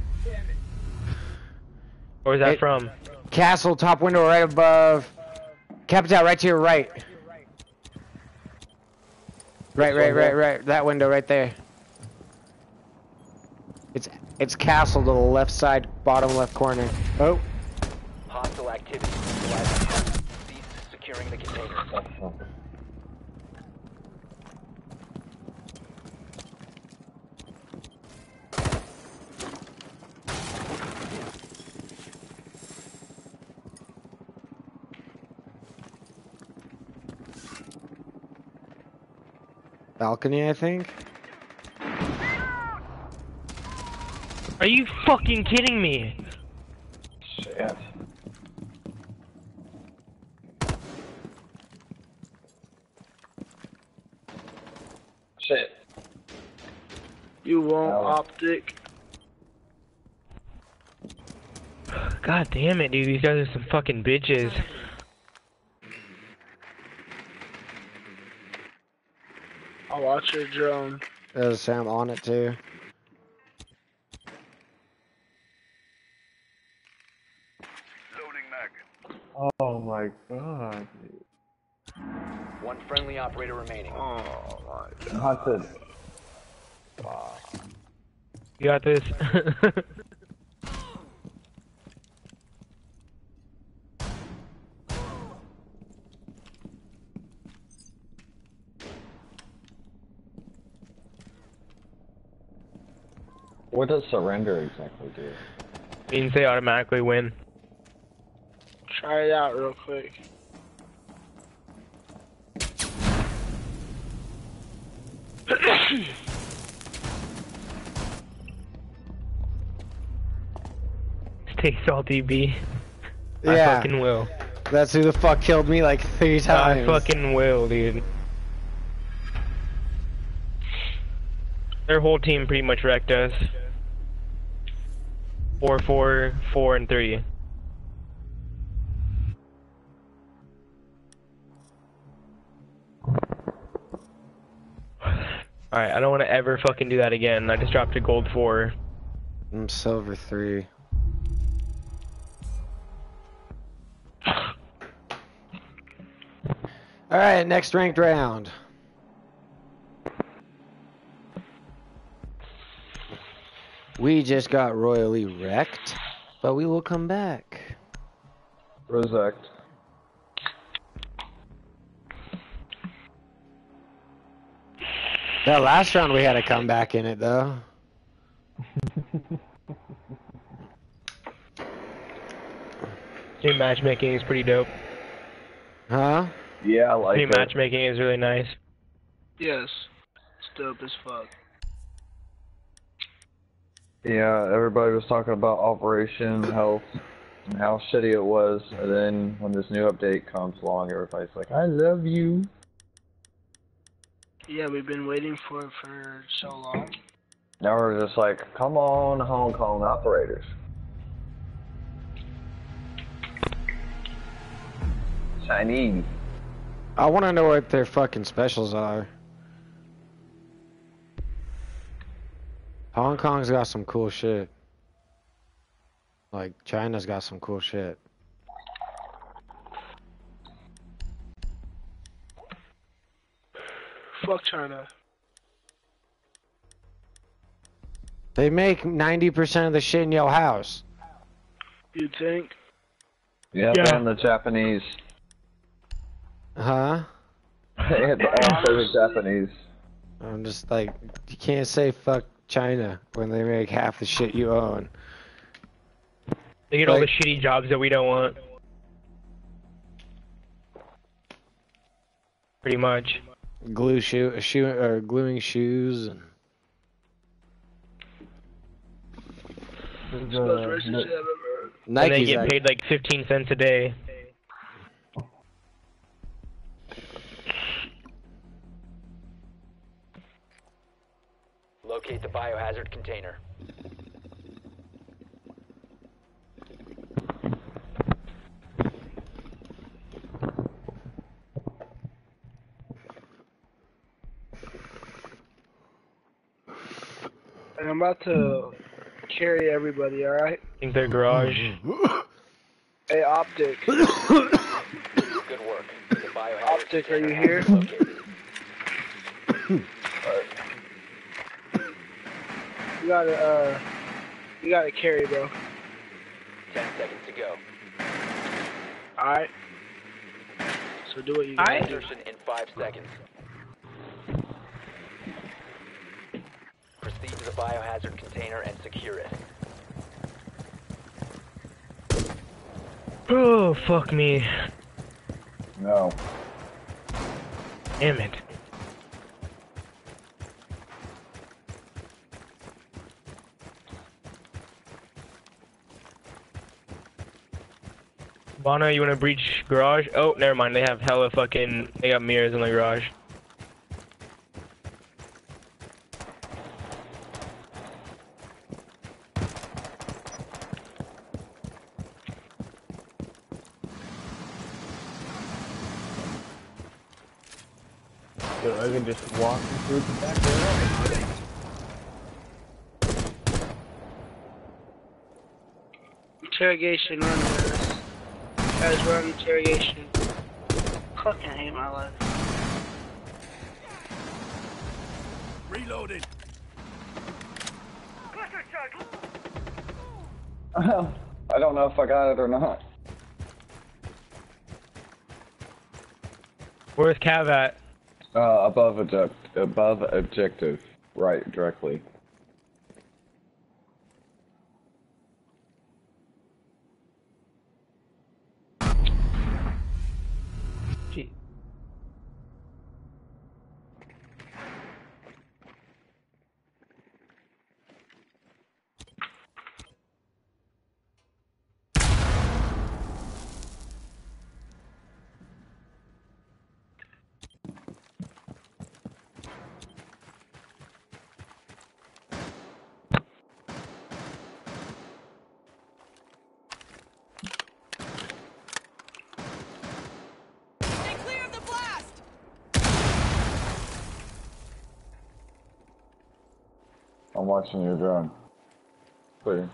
Where's that Hey. from? Castle, top window right above. Capital, right to your right. Right, right, right, right. That window right there. It's castle to the left side, bottom left corner. Oh, Hostile activity. Cease securing the container. balcony, I think. Are you fucking kidding me? Shit. Shit. You won't, Oh. Optic. God damn it, dude. These guys are some fucking bitches. I'll watch your drone. There's Sam on it too. My god. One friendly operator remaining. Oh my Hunted. You got this. What does surrender exactly do? means they automatically win. Try it out real quick. Stay salty, B. I Yeah, fucking will. that's who the fuck killed me like three I times. fucking will, dude. Their whole team pretty much wrecked us. Four, four, four, and three. Alright, I don't want to ever fucking do that again. I just dropped a gold four. I'm silver three. All right, next ranked round. We just got royally wrecked, but we will come back. Rosect. That last round we had a comeback in it though. New matchmaking is pretty dope. Huh? Yeah, I like New it. matchmaking is really nice. Yes. It's dope as fuck. Yeah, everybody was talking about Operation Health and how shitty it was, and then when this new update comes along, everybody's like, I love you. Yeah, we've been waiting for it for so long. Now we're just like, come on, Hong Kong operators. Chinese. I want to know what their fucking specials are. Hong Kong's got some cool shit. Like China's got some cool shit. Fuck China. They make 90% of the shit in your house. You think? Yeah, Yeah. and the Japanese. Huh? and also the Japanese. I'm just like, you can't say fuck China when they make half the shit you own. They get all the shitty jobs that we don't want. Pretty much. Glue shoe, shoe or gluing shoes and It's the most racist shit I've ever heard. and they get act- paid like 15 cents a day. Locate the biohazard container. And I'm about to carry everybody, alright? In their garage. Hey, Optic. Good work. Optic, are you here? has been located. You gotta, uh, you gotta carry, bro. Ten seconds to go. Alright? So do what you gotta do. In five seconds. Proceed to the biohazard container and secure it. Oh, fuck me. No. Damn it. Bono, you wanna breach garage? Oh, never mind. They have hella fucking. They got mirrors in the garage. So I can just walk through back door. Interrogation, run, guys. Guys, run, interrogation. Fucking hate my life. Reloading. I don't know if I got it or not. Where's Cav at? Uh, above object, above objective, right directly. Gee. Stay clear of the blast! I'm watching your drone. Clear.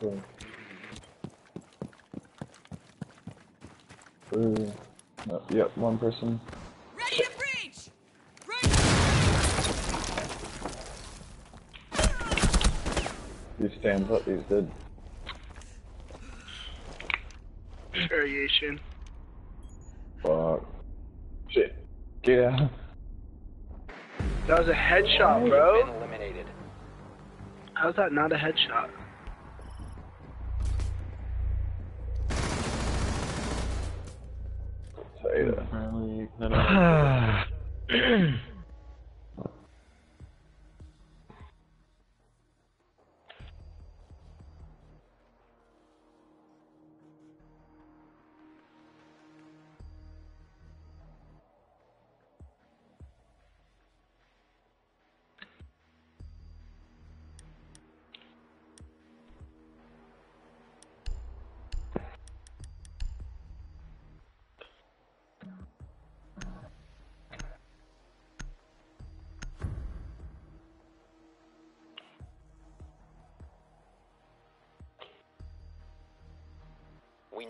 Clear. Clear. Uh, yep, one person. Ready to breach! Right He stands up, he's dead. Interrogation. Fuck. Shit. Out. That was a headshot, bro. How's that not a headshot?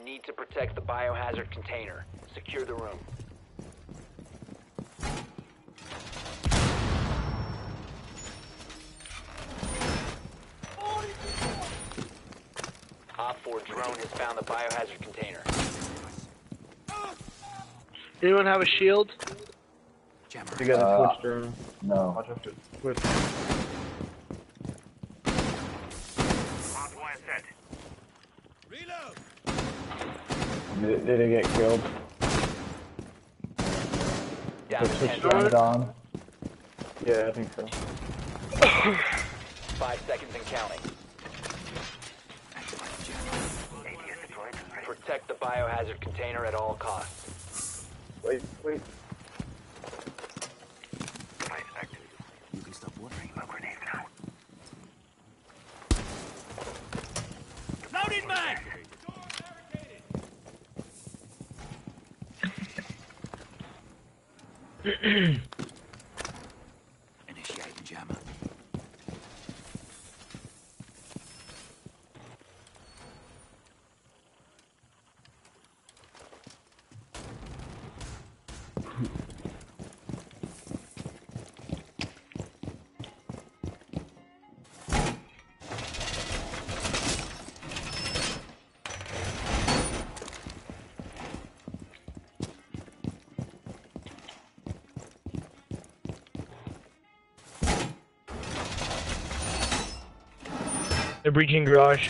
Need to protect the biohazard container. Secure the room. Op 4 drone has found the biohazard container. Anyone have a shield? You got a Uh, switch drone. No. Watch out Did, did it get killed? Down to 10 drone's on. Yeah, I think so. Five seconds and counting. Protect the biohazard container at all costs. Wait, wait. Breaching garage.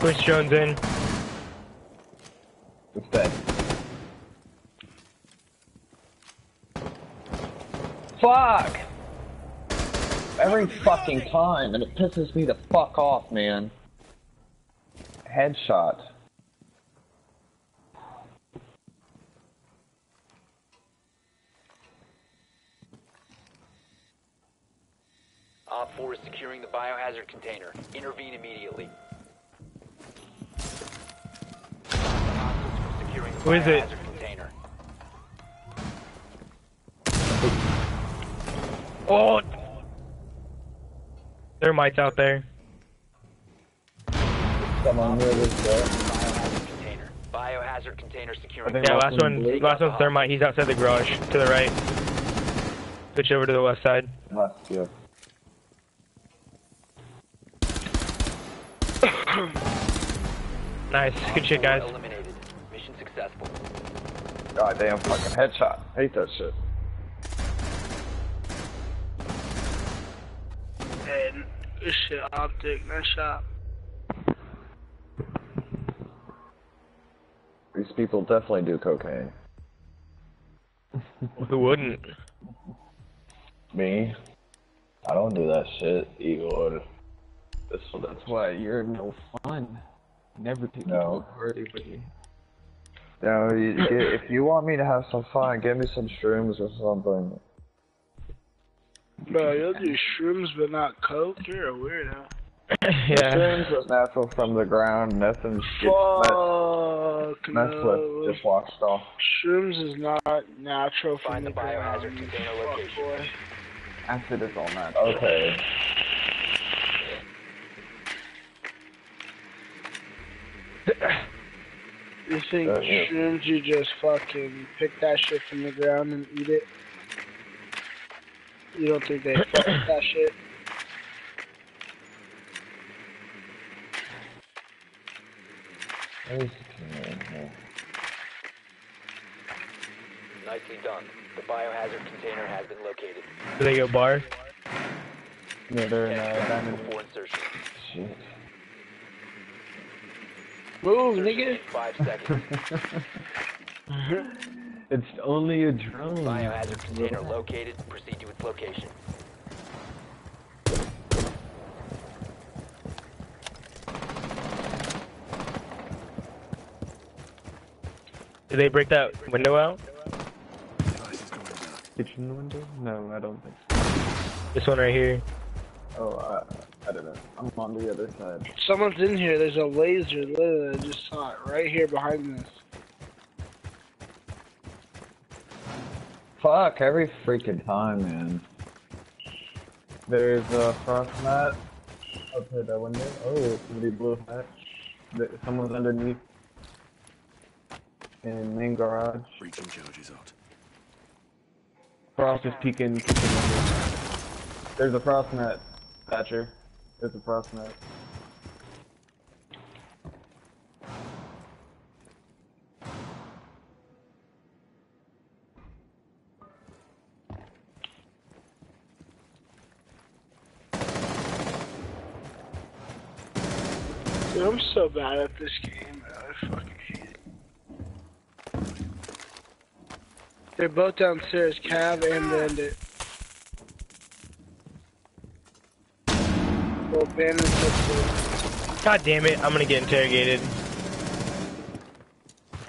Push Jones in. It's dead. Fuck! Every fucking time, and it pisses me the fuck off, man. Headshot. Op 4 is securing the biohazard container. Intervene immediately. Hostiles securing the Who is it? biohazard container. Oh! Thermites out there. Someone near this door. Biohazard container. Biohazard container securing. think Yeah, last last one one, blue. last one's thermite. He's outside the garage, to the right. Switch over to the west side. Left, yeah. Nice, good shit, guys. Eliminated. Mission successful. Goddamn fucking headshot. Hate that shit. And this shit optic, nice shot. These people definitely do cocaine. Who wouldn't? Me? I don't do that shit, Igor. That's, That's why you're no fun. Never take you to No. a party with you. You know, you, get, if you want me to have some fun, give me some shrooms or something. Bro, you'll do shrooms but not coke? You're a weirdo. yeah. Shrooms was natural from the ground. Nothing gets Fuck messed with. no. Just washed off. Shrooms is not natural from Find the the biohazard ground. you container fuck location. boy. Acid is all natural. Okay. You think Uh, yeah. shrooms, you just fucking pick that shit from the ground and eat it? You don't think they fuck that shit? Nicely done. The biohazard container has been located. Do they go bar? Yeah, they're in Ten uh, diamond. before insertion. Shit. Move, nigga. Five seconds. It's only a drone. Biohazard container located. Proceed to its location. Did they break that window out? Device is going down. Kitchen window? No, I don't think so. This one right here. Oh, I, I don't know. I'm on the other side. Someone's in here. There's a laser. Literally, I just saw it right here behind this. Fuck, every freaking time, man. There's a frost mat outside that window. Oh, somebody blew a hatch. There- Someone's underneath. In main garage. Breaching charges out. Frost is peeking. peeking. There's a frost net, Thatcher. There's a frost net. Dude, I'm so bad at this game. I fucking hate it. They're both downstairs, Cav and Bandit. Well, Bandit's upstairs. God damn it, I'm gonna get interrogated.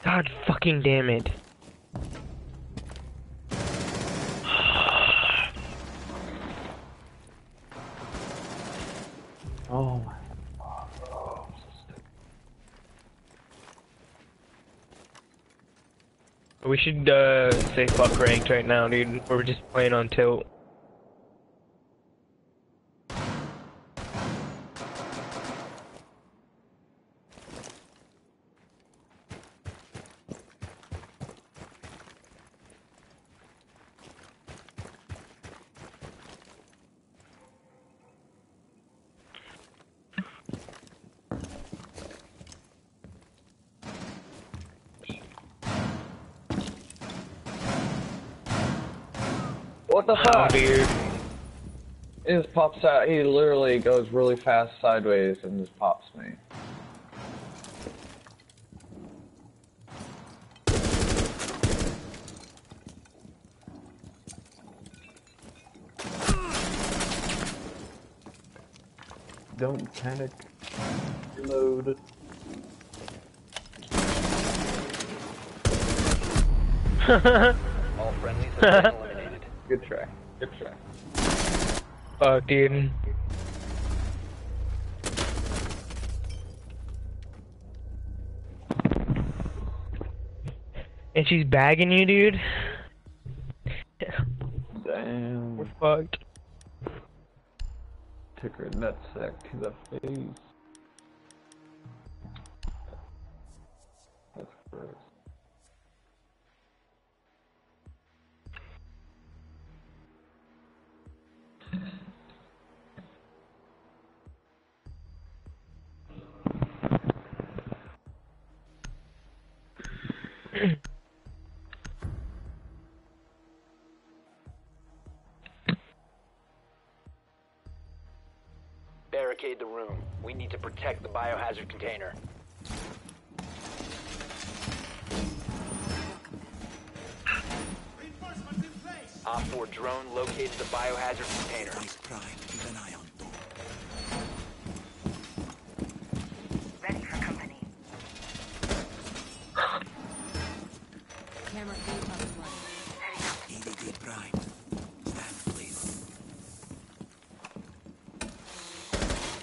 God fucking damn it. Oh my. We should uh say fuck ranked right now, dude. We're just playing on tilt. What the Oh, fuck? dude. It just pops out. He literally goes really fast sideways and just pops me. Don't panic. Reload. All friendlies have been eliminated. Good try. Good try. Fuck, dude. And she's bagging you, dude. Damn. We're fucked. Took her nutsack to the face. That's gross. Barricade the room. We need to protect the biohazard container. Op 4 drone located the biohazard container. Prime, Keep an eye on door. Ready for company. Camera feed up and running. EDD prime. Stand, please.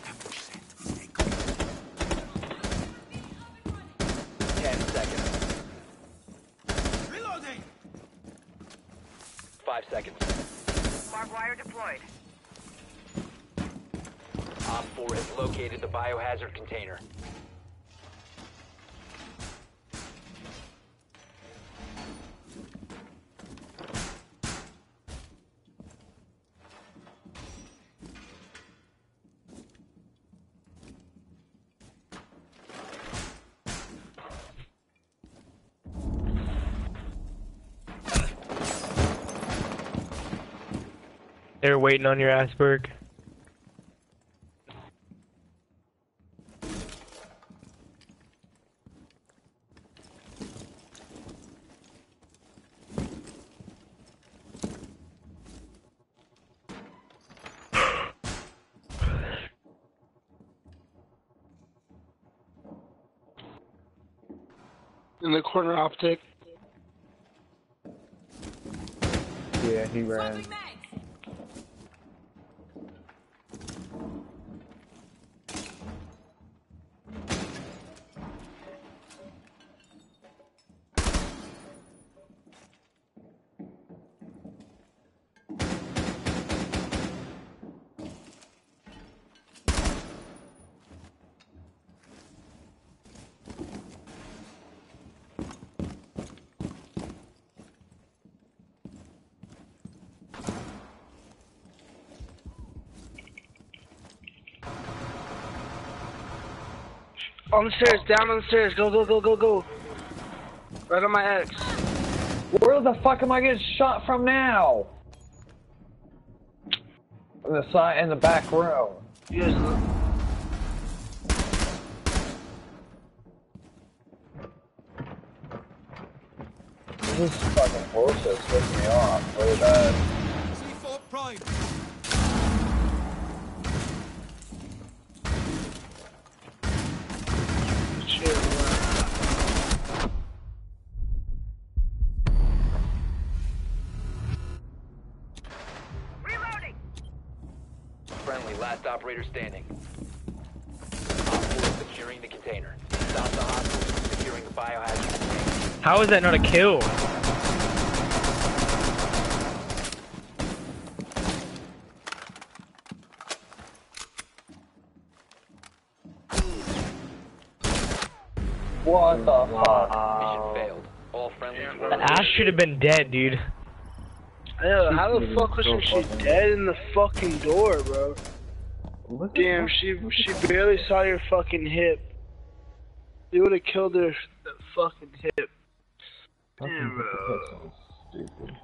Ambush set. Stay clear. 10 seconds. Reloading! 5 seconds. Barbed wire deployed. Op 4 has located the biohazard container. They're waiting on your Asperg. Corner optic. Yeah, he ran. On the stairs, down on the stairs. Go, go, go, go, go. Right on my X. Where the fuck am I getting shot from now? In the side, in the back row. Look. This is fucking bullshit. It's pissing me off. Really bad. C4 operator standing. Op 4 is securing the container. Stop the hostiles from securing the biohazard container. How is that not a kill? What the fuck? Mission failed. All friendlies were The should have been dead, dude. Yeah, how the fuck wasn't she dead in the fucking door, bro? Look at Damn, that. she she barely saw your fucking hip. You would have killed her that fucking hip. Damn, bro. that's Stupid.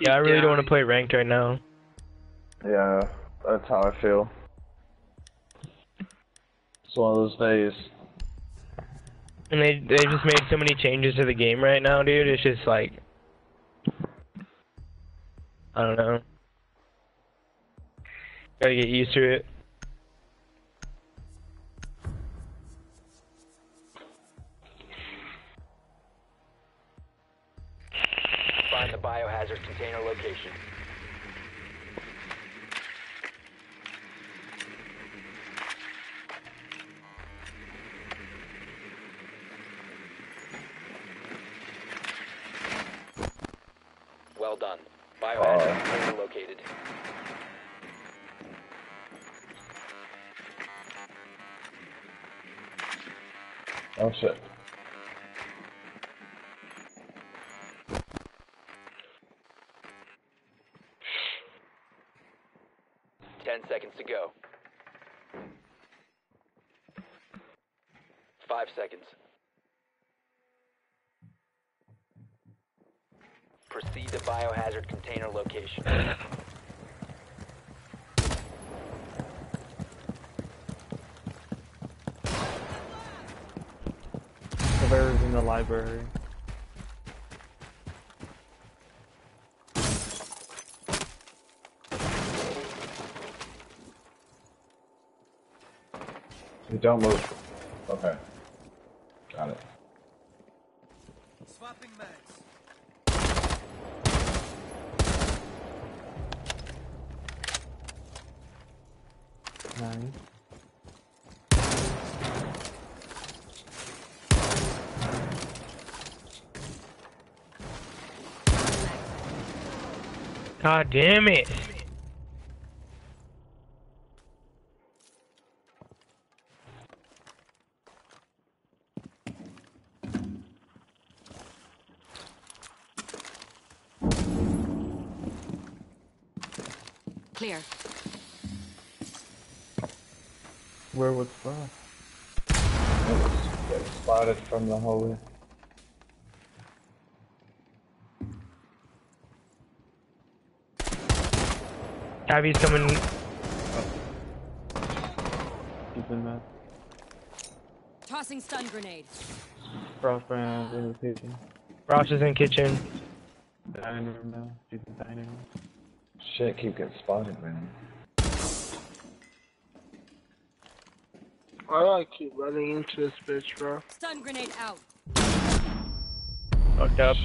Yeah, I really don't want to play ranked right now. Yeah, that's how I feel. It's one of those days. And they they just made so many changes to the game right now, dude. It's just like I don't know. Gotta get used to it. Find the biohazard container location. Well done. Biohazard uh. container located. Oh shit. Ten seconds to go. Five seconds. Proceed to biohazard container location. Surveyor's in the library. You don't move. Okay. Got it. Swapping mags. Nine. God damn it. Clear. Where was Frost? Get spotted from the hallway. Tabby's coming. He's in that. Tossing stun grenade. Frost ran in the kitchen. Ross is in kitchen. Dining room now. She's in dining room. Shit, keep getting spotted, man. Why do I keep running into this bitch, bro? Stun grenade out. Fucked up.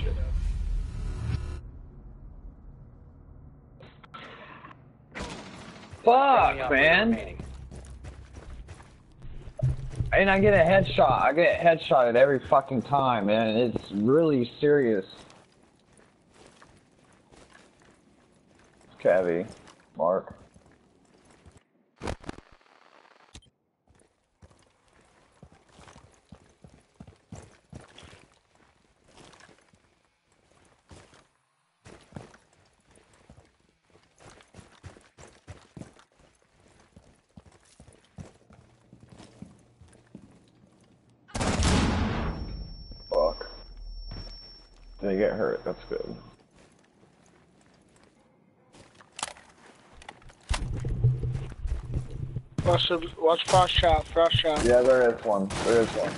Fuck, man. And I get a headshot. I get headshotted every fucking time, man. It's really serious. Cavi, Mark. Fuck. Didn't get hurt. That's good. Watch, the, watch frost trap, frost trap. Yeah, there is one. There is one.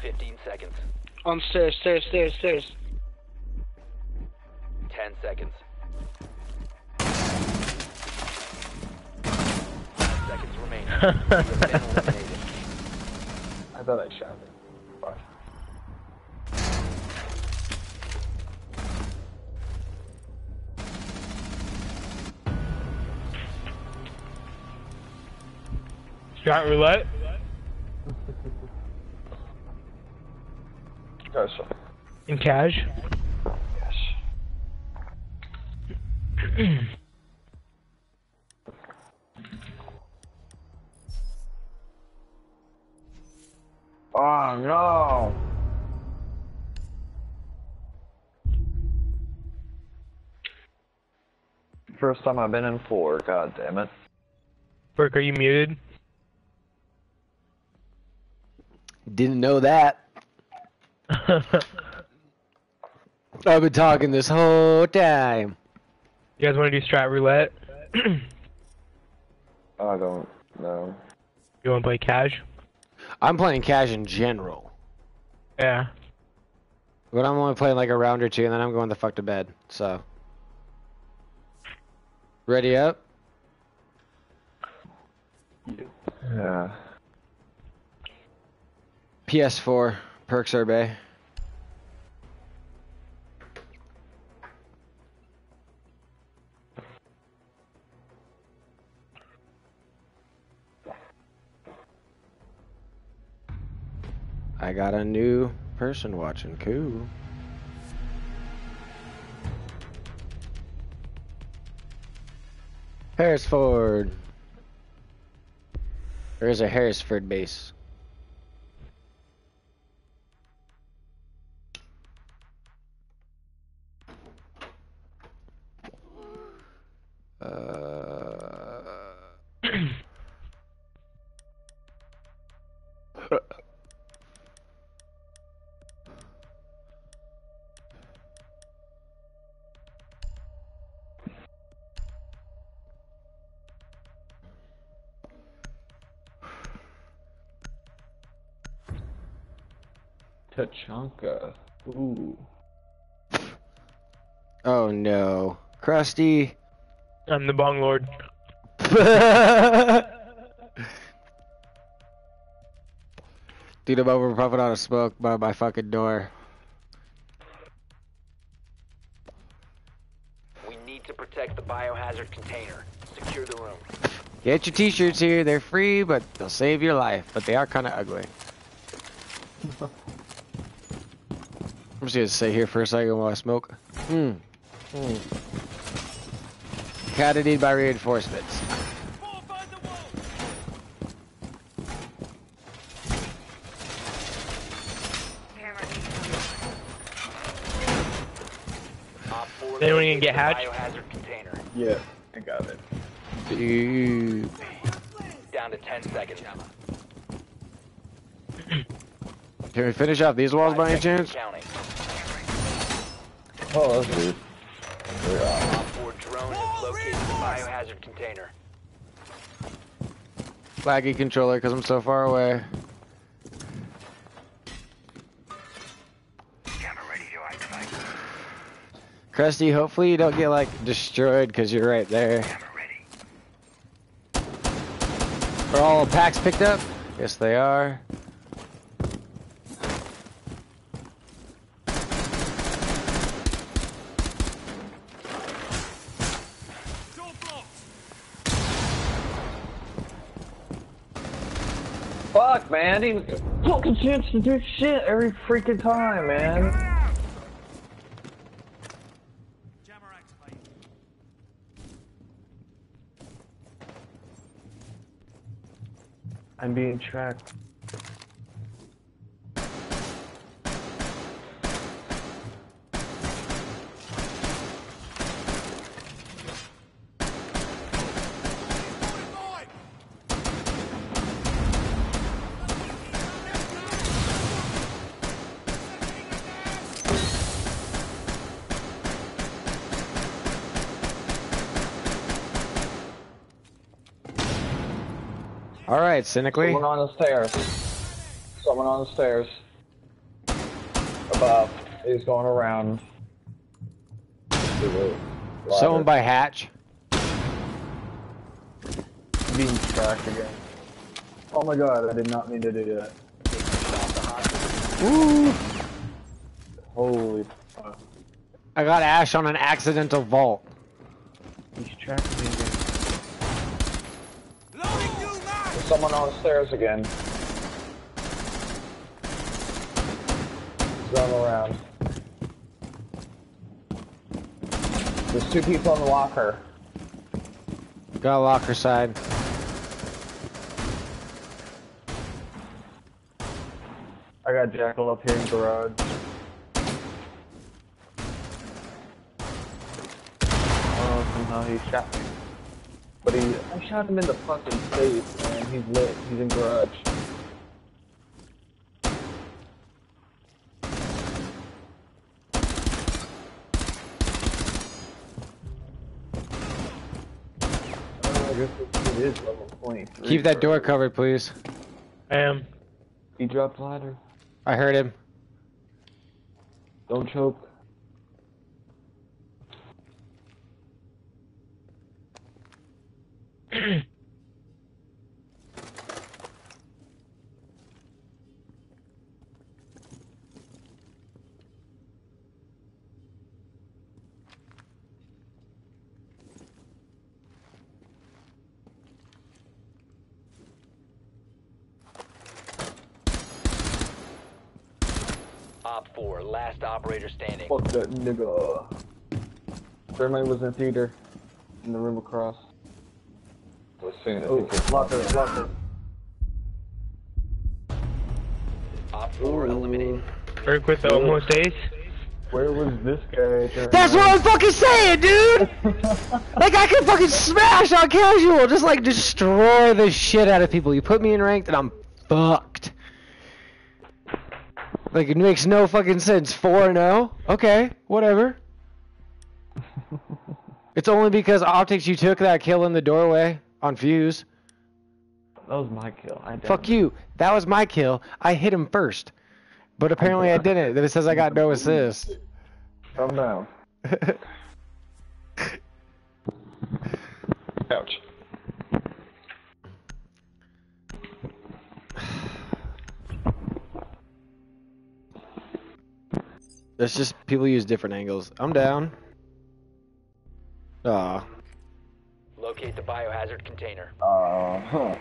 15 seconds. On stairs, stairs, stairs, stairs. 10 seconds. 5 seconds remaining. You have been eliminated. I thought I shot it. Strat roulette. Gosh. In cash. Yes. Oh no! First time I've been in four, god damn it. Burke, are you muted? Didn't know that. I've been talking this whole time. You guys want to do strat roulette? I don't know. You want to play cash? I'm playing cash in general. Yeah. But I'm only playing like a round or two and then I'm going the fuck to bed. So. Ready up? Yeah. PS4, Perk Sorbet. I got a new person watching. Cool. Hereford. There's a Hereford base. Uh, Tachanka. Ooh. oh no. Krusty. I'm the bong lord. Dude, I'm over puffing out of smoke by my fucking door. We need to protect the biohazard container. Secure the room. Get your t-shirts here. They're free, but they'll save your life. But they are kind of ugly. I'm just gonna sit here for a second while I smoke. Hmm. Hmm. Caddied by reinforcements. Op 4 Anyone gonna get hatched? Biohazard container. Yeah, I got it. Dude. Down to 10 seconds. Can we finish off these walls by any chance? Oh, that's weird. Laggy controller because I'm so far away. Krusty, hopefully you don't get like destroyed because you're right there. Are all packs picked up? Yes, they are. Fuck, man. Fucking chance to do shit every freaking time, man. I'm being tracked. Right, cynically. Someone on the stairs. Someone on the stairs. Above. He's going around. Someone by hatch. being tracked again. Oh my god, I did not mean to do that. Ooh. Holy fuck. I got Ash on an accidental vault. He's tracking me again. There's someone on the stairs again. Going around. There's two people in the locker. Got a locker side. I got Jackal up here in garage. Oh, somehow he shot me. But he, I shot him in the fucking face, man. He's lit. He's in garage. I guess it is level 23. Keep that door covered, please. I am. He dropped ladder. I heard him. Don't choke. Op 4, last operator standing. Fuck that nigga. Thermite was in the theater in the room across. As soon as Oh, he gets locker, locker. Op 4 eliminated. Work with the almost ace. Where was this guy? That's what I'm fucking saying, dude. like I can fucking smash on casual, just like destroy the shit out of people. You put me in ranked, and I'm fucked. Like it makes no fucking sense. Four and zero. Okay, whatever. it's only because optics you took that kill in the doorway on Fuze. That was my kill. I Fuck you. That was my kill. I hit him first. But apparently I didn't. Then it says I got no assist. Calm down. Ouch. It's just people use different angles. I'm down. Aw. Locate the biohazard container. Uh, huh.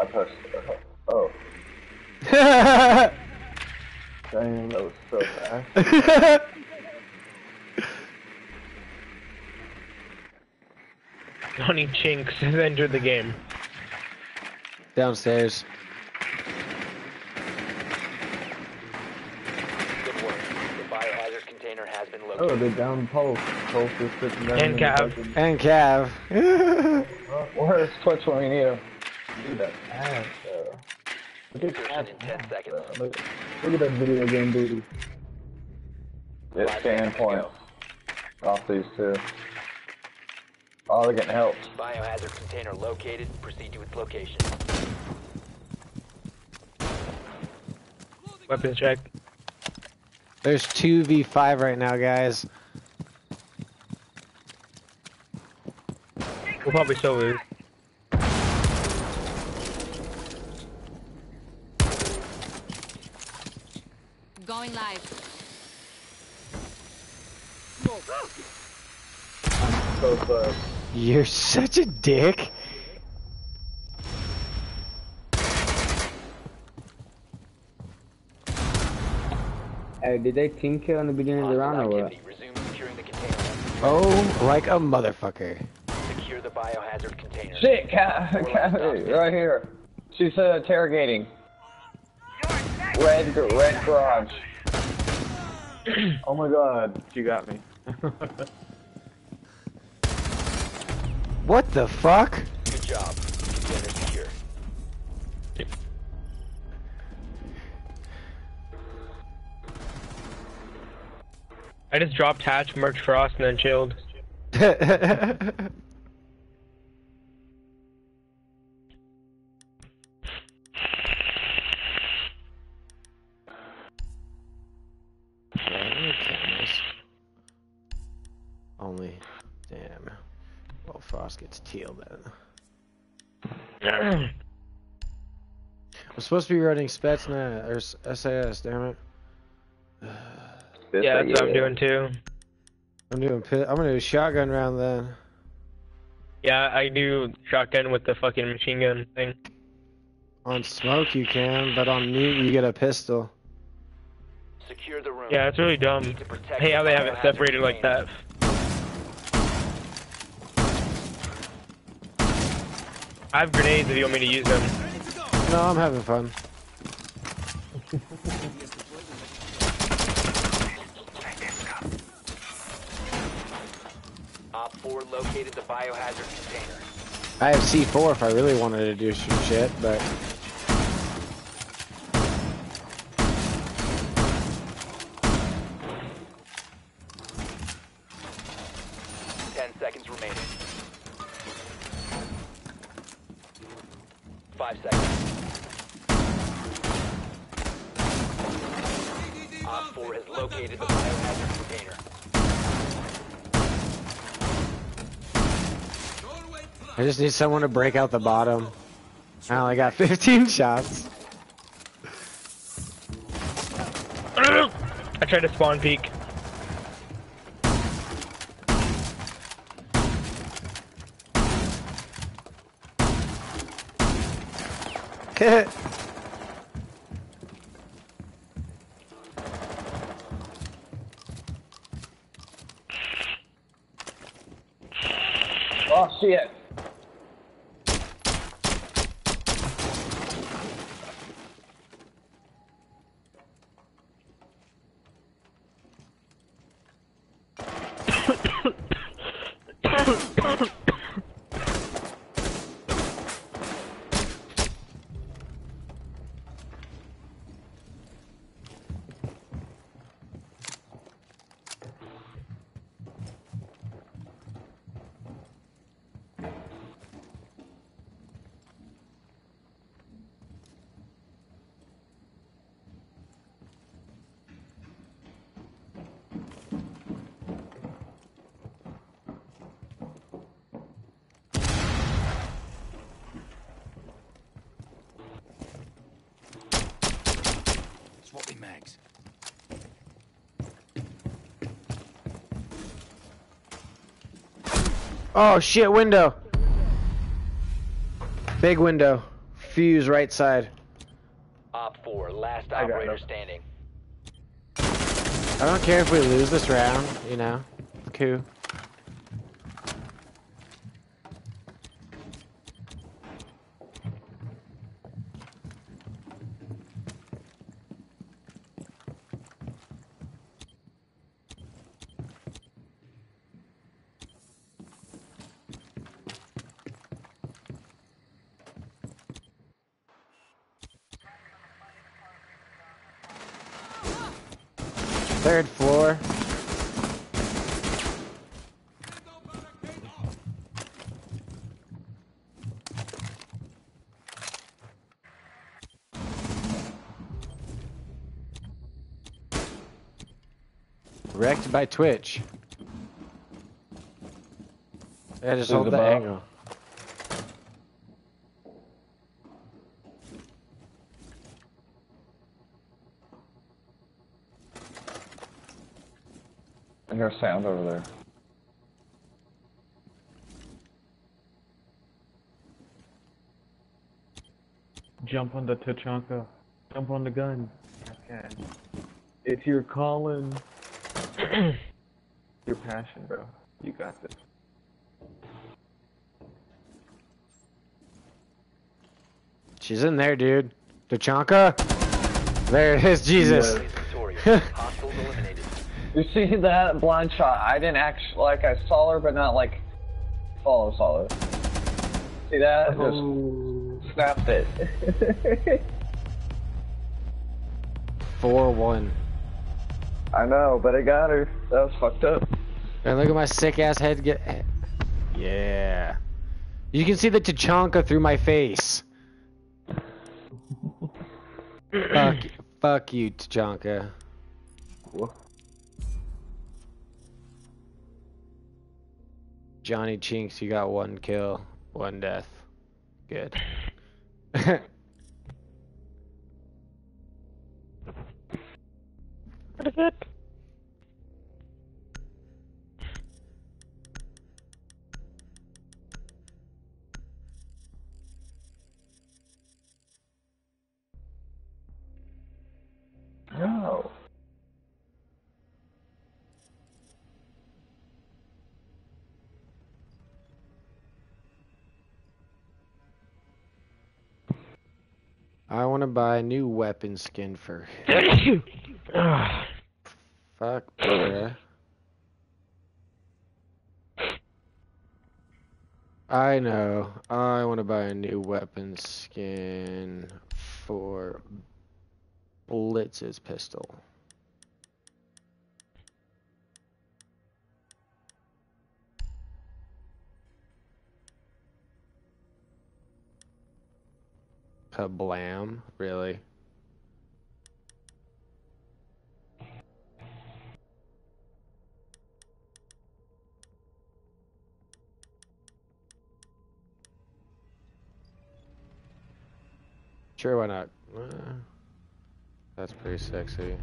I pressed. Uh, oh, damn, that was so fast. Johnny Chinks has entered the game. Downstairs. Good work. The biohazard container has been Oh, located. they're down post. Post is sitting down. And in Cav. And Cav. Where's Twitch when we need him? Look at that ass, though. Look at that in 10 seconds. Uh, look, look at that video game booty. It's Five scan seconds to points. Off these two. Oh, they're getting help. Biohazard container located. Proceed to its location. Weapons check. There's 2v5 right now, guys. We'll probably still lose. Going live. So close. You're such a dick. Hey, did they team kill in the beginning of the round or what? Activity. Resume securing the container. Oh, like a motherfucker. Secure the biohazard container. Shit, Cat, Cat, right here. She's uh, interrogating. Red, red garage. Oh my god, she got me. What the fuck? Good job. I just dropped hatch, merged frost, and then chilled. Only, damn. Well, Frost gets teal then. I'm supposed to be running Spetsnaz or SAS. Damn it. yeah, that's what I'm doing too. I'm doing. Pit, I'm gonna do a shotgun round then. Yeah, I do shotgun with the fucking machine gun thing. On smoke you can, but on mute you get a pistol. Secure the room. Yeah, it's really dumb. Need Hey, how they have it separated like that. I have grenades if you want me to use them. No, I'm having fun. 4 located the biohazard container. I have C4 if I really wanted to do some shit, but just need someone to break out the bottom. I only got 15 shots. I tried to spawn peek. oh shit. Oh shit, window. Big window. Fuze right side. Op 4, last operator him. standing. I don't care if we lose this round, you know. Cool. Third floor. Wrecked by Twitch. Yeah, just Who's hold the above? angle. I hear a sound over there. Jump on the Tachanka. Jump on the gun. Okay. If you're calling your passion, bro, you got this. She's in there, dude. Tachanka? There it is, Jesus. Is victorious. Hostiles eliminated. You see that blind shot? I didn't actually like I saw her, but not like follow saw her. See that? Just oh. snapped it. 4-1. I know, but I got her. That was fucked up. And look at my sick ass head get. Yeah. You can see the Tachanka through my face. fuck, fuck you, Tachanka. Johnny Chinks, you got one kill, one death. Good. Good. No. I want to buy a new weapon skin for. Fuck. I know. I want to buy a new weapon skin for Blitz's pistol. Kablam? Really? Sure, why not? Uh, that's pretty sexy.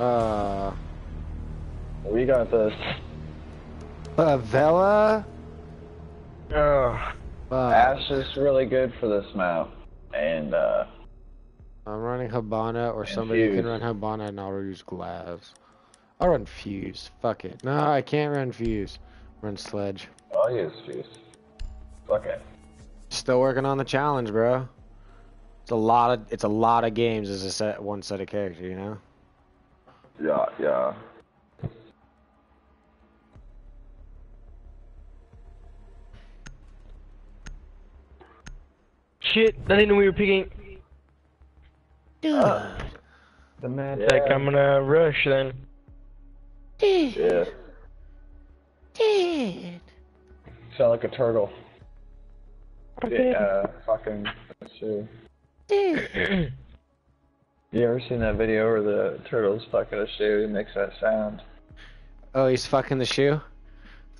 Uh, We got this. uh Vela? Ugh. Fuck. Ash is really good for this map. And uh I'm running Hibana, or somebody can run Hibana, and I'll use Glaz. I'll run fuze. Fuck it. No, I can't run fuze. Run sledge. I'll use fuze. Fuck it. Still working on the challenge, bro. It's a lot of it's a lot of games as a set one set of character, you know. Yeah, yeah. Shit, I didn't know we were picking. Dude. Uh, the man. It's like I'm gonna rush then. Yeah. Dude. Sound like a turtle. Okay. Yeah, uh, fucking shoe. Dude. You ever seen that video where the turtle's fucking a shoe? It makes that sound. Oh, he's fucking the shoe.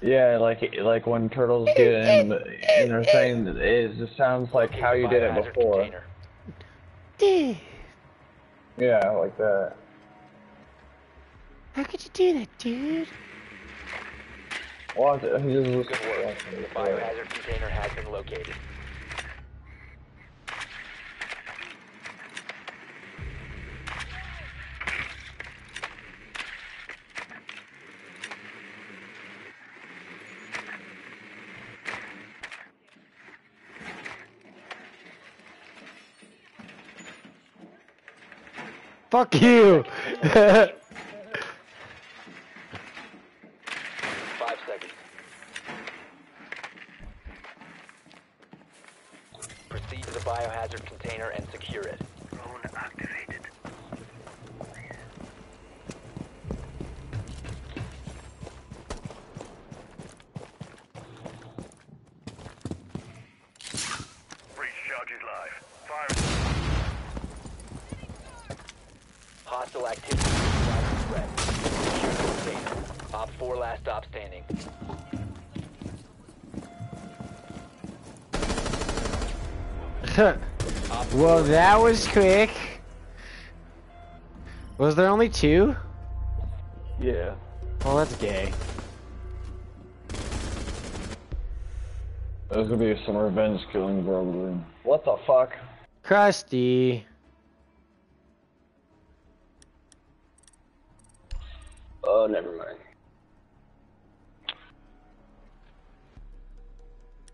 Yeah, like like when turtles get in, the- you know, saying that it just sounds like how you did it before. container. Dude. Yeah, like that. How could you do that, dude? Watch it. He just looks Good work. The biohazard container has been located. Fuck you. Five seconds. Proceed to the biohazard container and secure it. Hostile activity. Threat. Secure the container. Op 4 last stop standing. Well, that was quick. Was there only two? Yeah. Well, that's gay. There's gonna be some revenge killing probably. What the fuck? Krusty. Oh, never mind.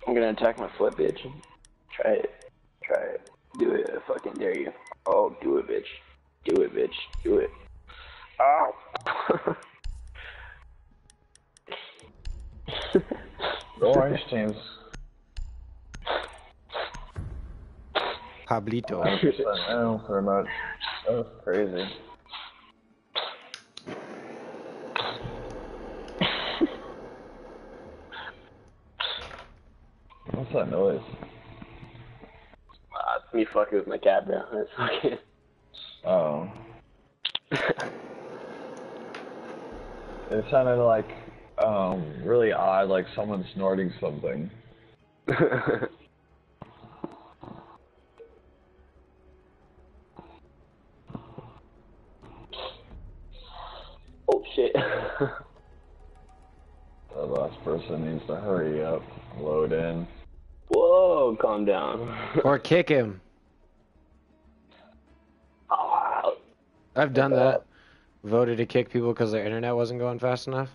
I'm gonna attack my foot, bitch. Try it. Try it. Do it. I fucking dare you. Oh, do it, bitch. Do it, bitch. Do it. Ow. The orange teams. Pablito. 100% no, pretty much. That was crazy. What's that noise? Ah, it's me fucking with my cat, bro. That's fucking. Oh. It sounded like um really odd, like someone snorting something. oh shit. The last person needs to hurry up, load in. Whoa, calm down. Or kick him. I've done that. Voted to kick people because their internet wasn't going fast enough.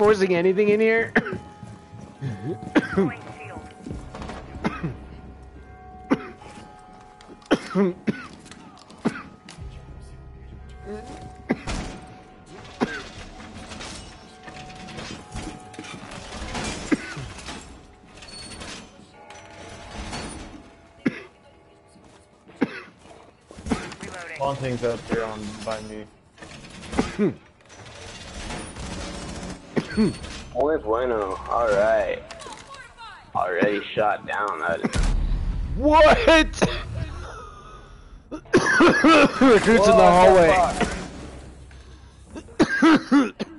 forcing anything in here. Haunting's up there on by me. Hmm. Hmm. Muy bueno. Alright. Already shot down. What? Recruits in the hallway.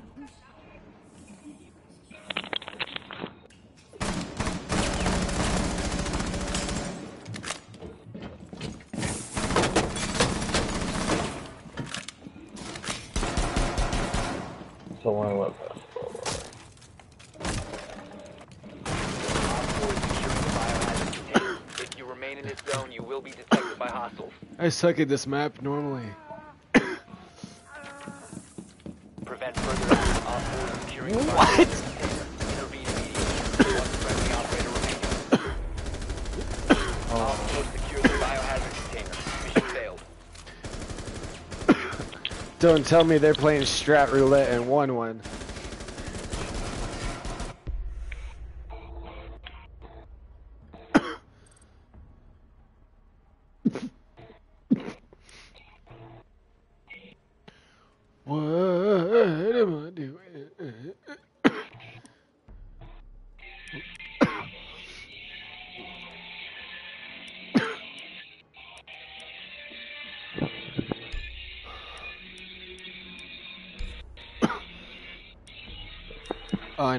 Someone left us. If you remain in this zone, you will be detected by hostiles. I suck at this map normally. Prevent further action on board securing the What? biohazard container. Intervene immediately. One friendly operator remaining. Op 4 secure the biohazard container. Mission failed. Don't tell me they're playing strat roulette and won one.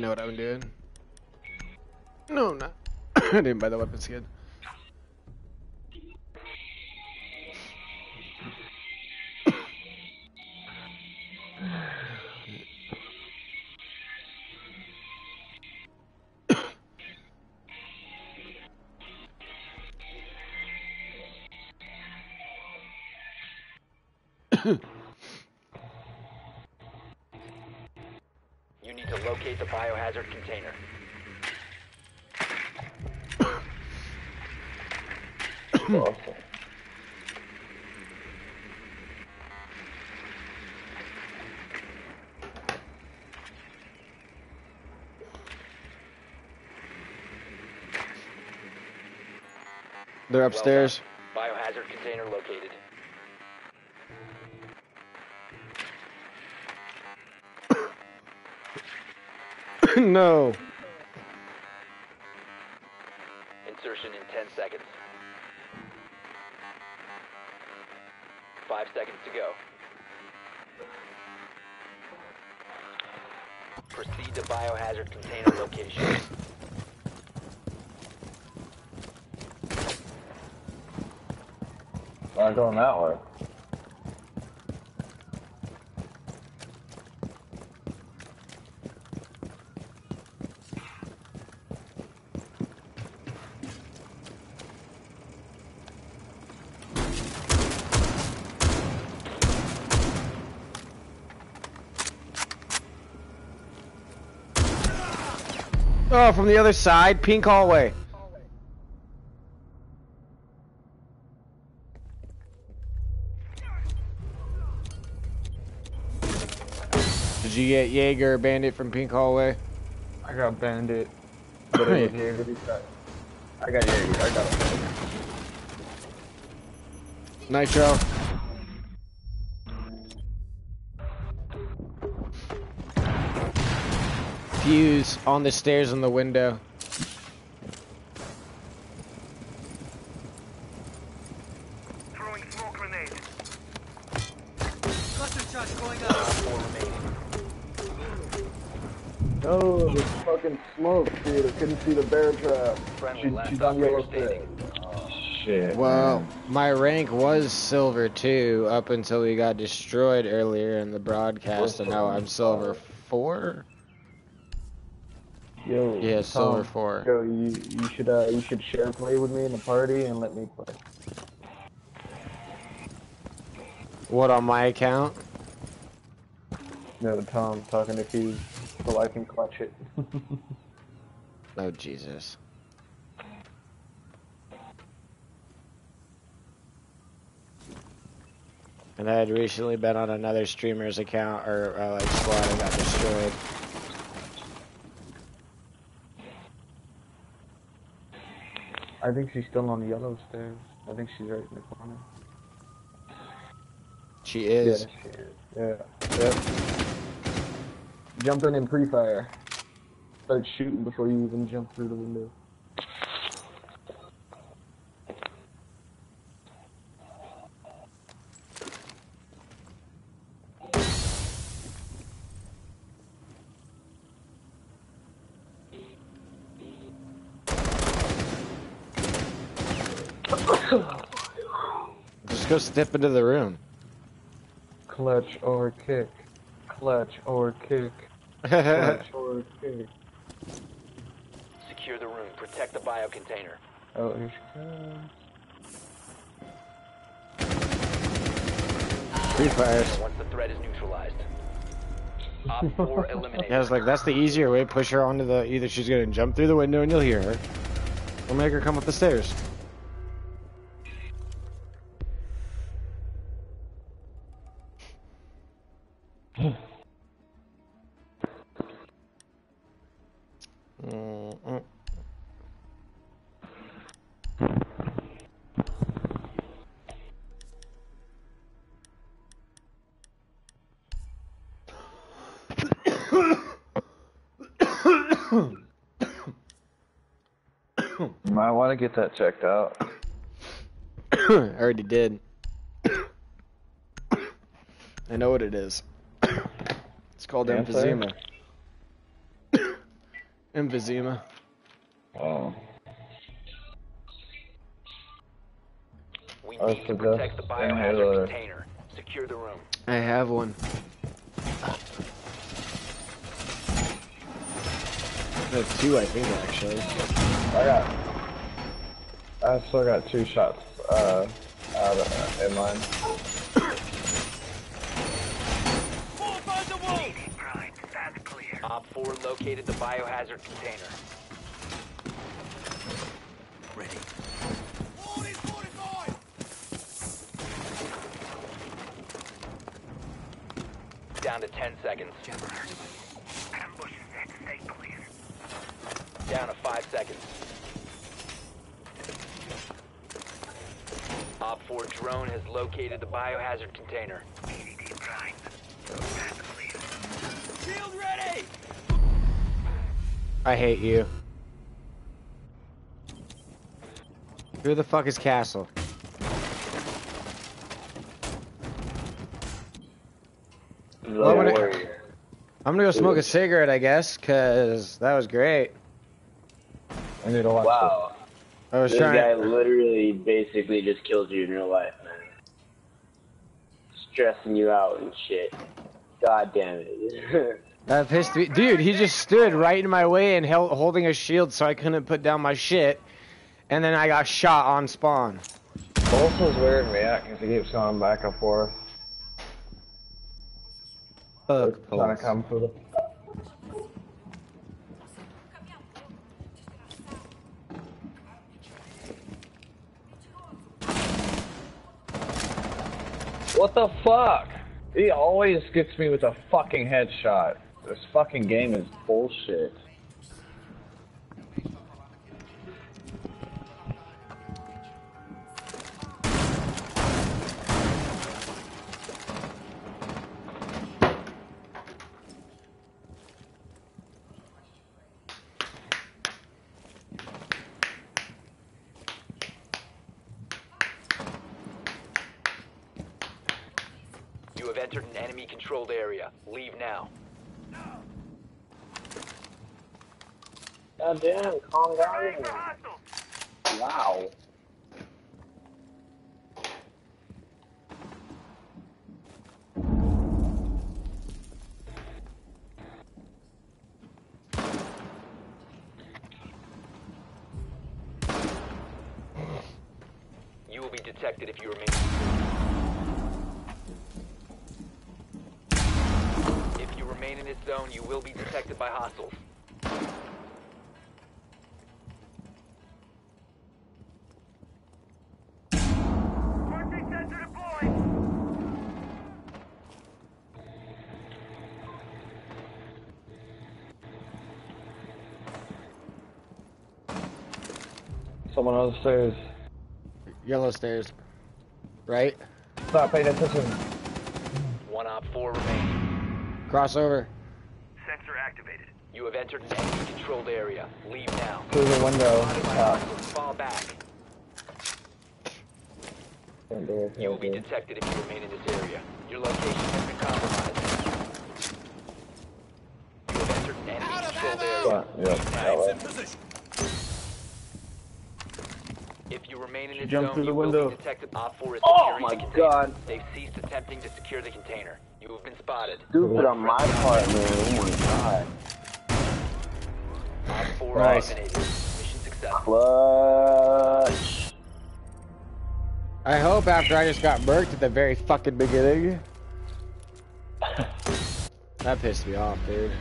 Know what I'm doing. No, I'm not. I didn't buy the weapon skin. They're upstairs. Biohazard container located. no. Insertion in 10 seconds. Five seconds to go. Proceed to biohazard container location. Not going that way. Oh, from the other side, pink hallway. Did you get Jaeger or Bandit from pink hallway? I got bandit. But it was Jaeger. I got Jaeger. I got him. Nitro. Fuze on the stairs in the window. Smoke, dude. I couldn't see the bear trap. Friendly She, she's on yellow standing. Oh, shit. Well, man. my rank was silver too up until we got destroyed earlier in the broadcast, and now I'm silver four. Yo, Yeah, Tom, silver four. Yo, you you should uh you should share play with me in the party and let me play. What on my account? No, Tom talking to Fuze so I can clutch it. Oh Jesus. And I had recently been on another streamer's account or uh, like squad and got destroyed. I think she's still on the yellow stairs. I think she's right in the corner. She is. Yeah, she is. Yeah. Yep. Jumping in pre-fire. Start shooting before you even jump through the window. Just go step into the room. Clutch or kick. Clutch or kick. Clutch or kick. Secure the room. Protect the bio container. Oh, here she comes. Free fires. Once the threat is neutralized. Op 4 eliminated. Yeah, I was like, that's the easier way. Push her onto the. Either she's gonna jump through the window and you'll hear her, or make her come up the stairs. To get that checked out. I already did. I know what it is. It's called Cancer? emphysema. emphysema. Oh. We I need to protect the biohazard container. Secure the room. I have one. I have two, I think, actually. I got. I still got two shots uh, out of, in mine. Op 4 located the biohazard container. Ready. Down to 10 seconds. Down to 5 seconds. Op 4 drone has located the biohazard container. Shield ready! I hate you. Who the fuck is Castle? Well, I'm, gonna, I'm gonna go smoke a cigarette, I guess, cause that was great. I need to watch Wow. I was this trying. guy literally basically just kills you in real life, man. Stressing you out and shit. God damn it. That pissed me, dude. He just stood right in my way and held holding a shield, so I couldn't put down my shit. And then I got shot on spawn. this. Both was weirding me out because he keeps going back and forth. Fuck. Trying to come for the. What the fuck? He always gets me with a fucking headshot. This fucking game is bullshit. Damn, calm Someone on the stairs. Yellow stairs. Right? Stop paying attention. One op 4 remaining. Crossover. Sensor activated. You have entered an enemy-controlled area. Leave now. Through the window. Spotted Uh. Fall back. can't do it, You will be can't do it. detected if you remain in this area. Your location has been compromised. You have entered an enemy-controlled area. Yeah, yeah, that way. If you remain in this Jump zone, through the you will window. be detected. Op 4 is Oh securing my the container. God. They've ceased attempting to secure the container. You have been spotted. Stupid on my part, man. Oh my god. Op 4 Nice. eliminated. Mission successful. Clutch. I hope after I just got murked at the very fucking beginning. That pissed me off, dude.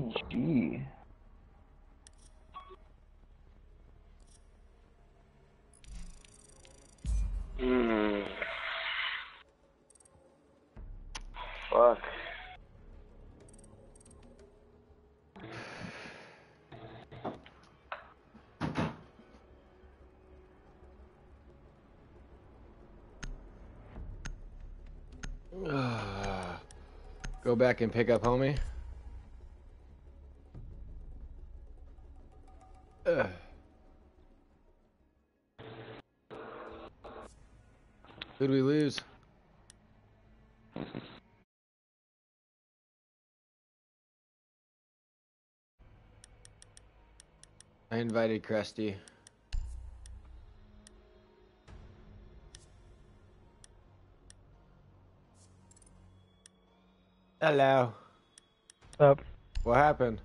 GG. Hmm. Fuck. Go back and pick up homie. I invited Krusty. Hello. Up. What happened?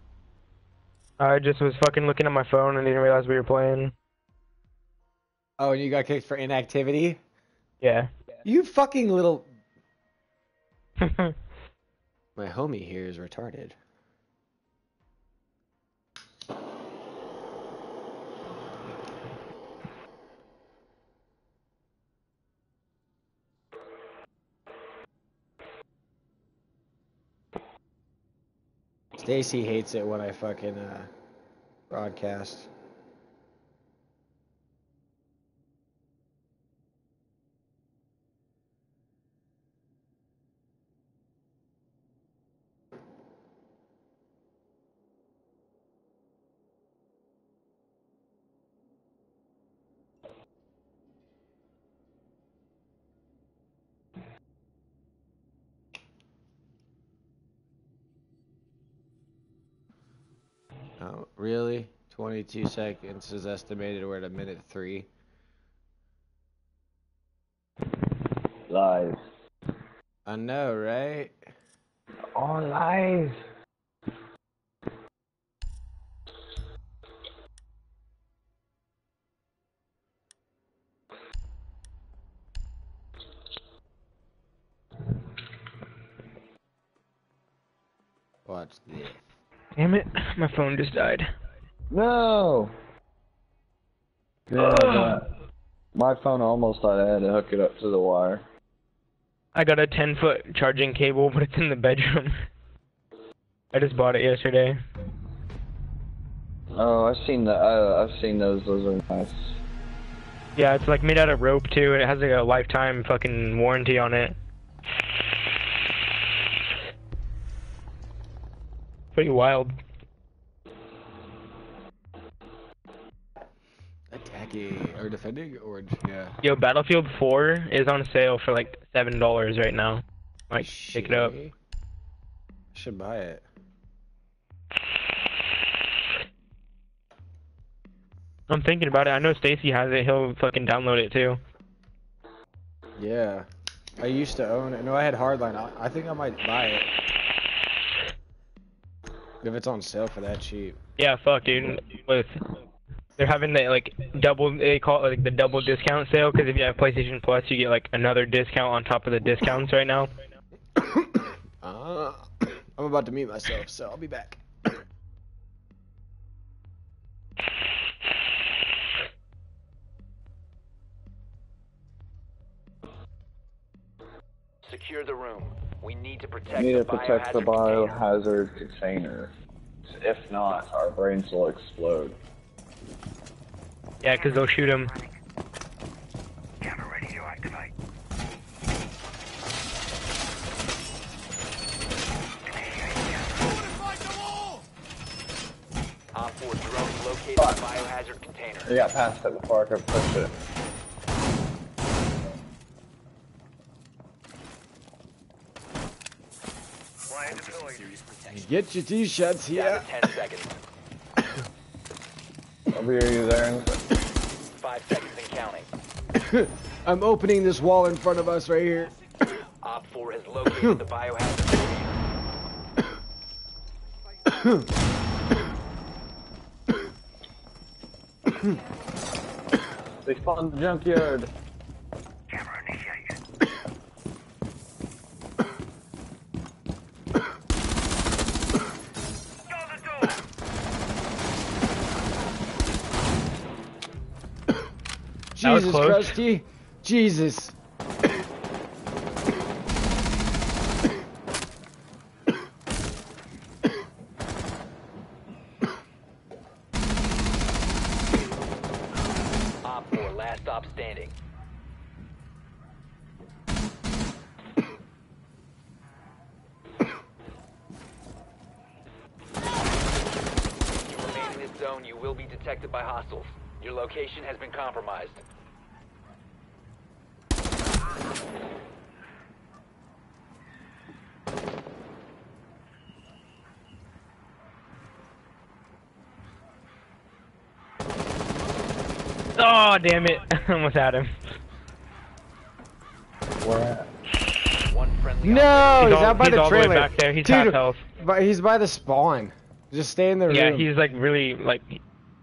I just was fucking looking at my phone and didn't realize we were playing. Oh, and you got kicked for inactivity? Yeah. You fucking little. My homie here is retarded. Stacy hates it when I fucking uh, broadcast. Oh, really? 22 seconds is estimated. We're at a minute three. Live. I know, right? All live. Watch this. Damn it, my phone just died. No. Yeah, but my phone almost died. I had to hook it up to the wire. I got a 10 foot charging cable, but it's in the bedroom. I just bought it yesterday. Oh, I've seen the. Uh, I've seen those. Those are nice. Yeah, it's like made out of rope too, and it has like a lifetime fucking warranty on it. Pretty wild. Or defending or yeah. Yo, Battlefield 4 is on sale for like seven dollars right now. Might pick it up. Should buy it. I'm thinking about it. I know Stacy has it. He'll fucking download it too. Yeah. I used to own it. No, I had Hardline. I, I think I might buy it. If it's on sale for that cheap. Yeah, fuck, dude. With they're having the like double. They call it like the double discount sale because if you have PlayStation Plus, you get like another discount on top of the discounts right now. Uh, I'm about to mute myself, so I'll be back. Secure the room. We need to protect need the to protect the biohazard container. biohazard container. If not, our brains will explode. Yeah, because they'll shoot him. Op 4 drones located the biohazard container. I got past it before I could push it. Get your t-shirts here. to 10 seconds. Over here, you there? 5 seconds and counting. I'm opening this wall in front of us right here. Op 4 has located the biohazard. They spawned the junkyard. Jesus. Krusty. Jesus. Op 4, last stop standing. If you remain in this zone, you will be detected by hostiles. Your location has been compromised. Oh, damn it. Almost had him. Where at? One friendly No, He's he's, all- out by he's the all the way trailer. back there. He's Dude, half health. But he's by the spawn. Just stay in the Yeah, room. he's like really, like,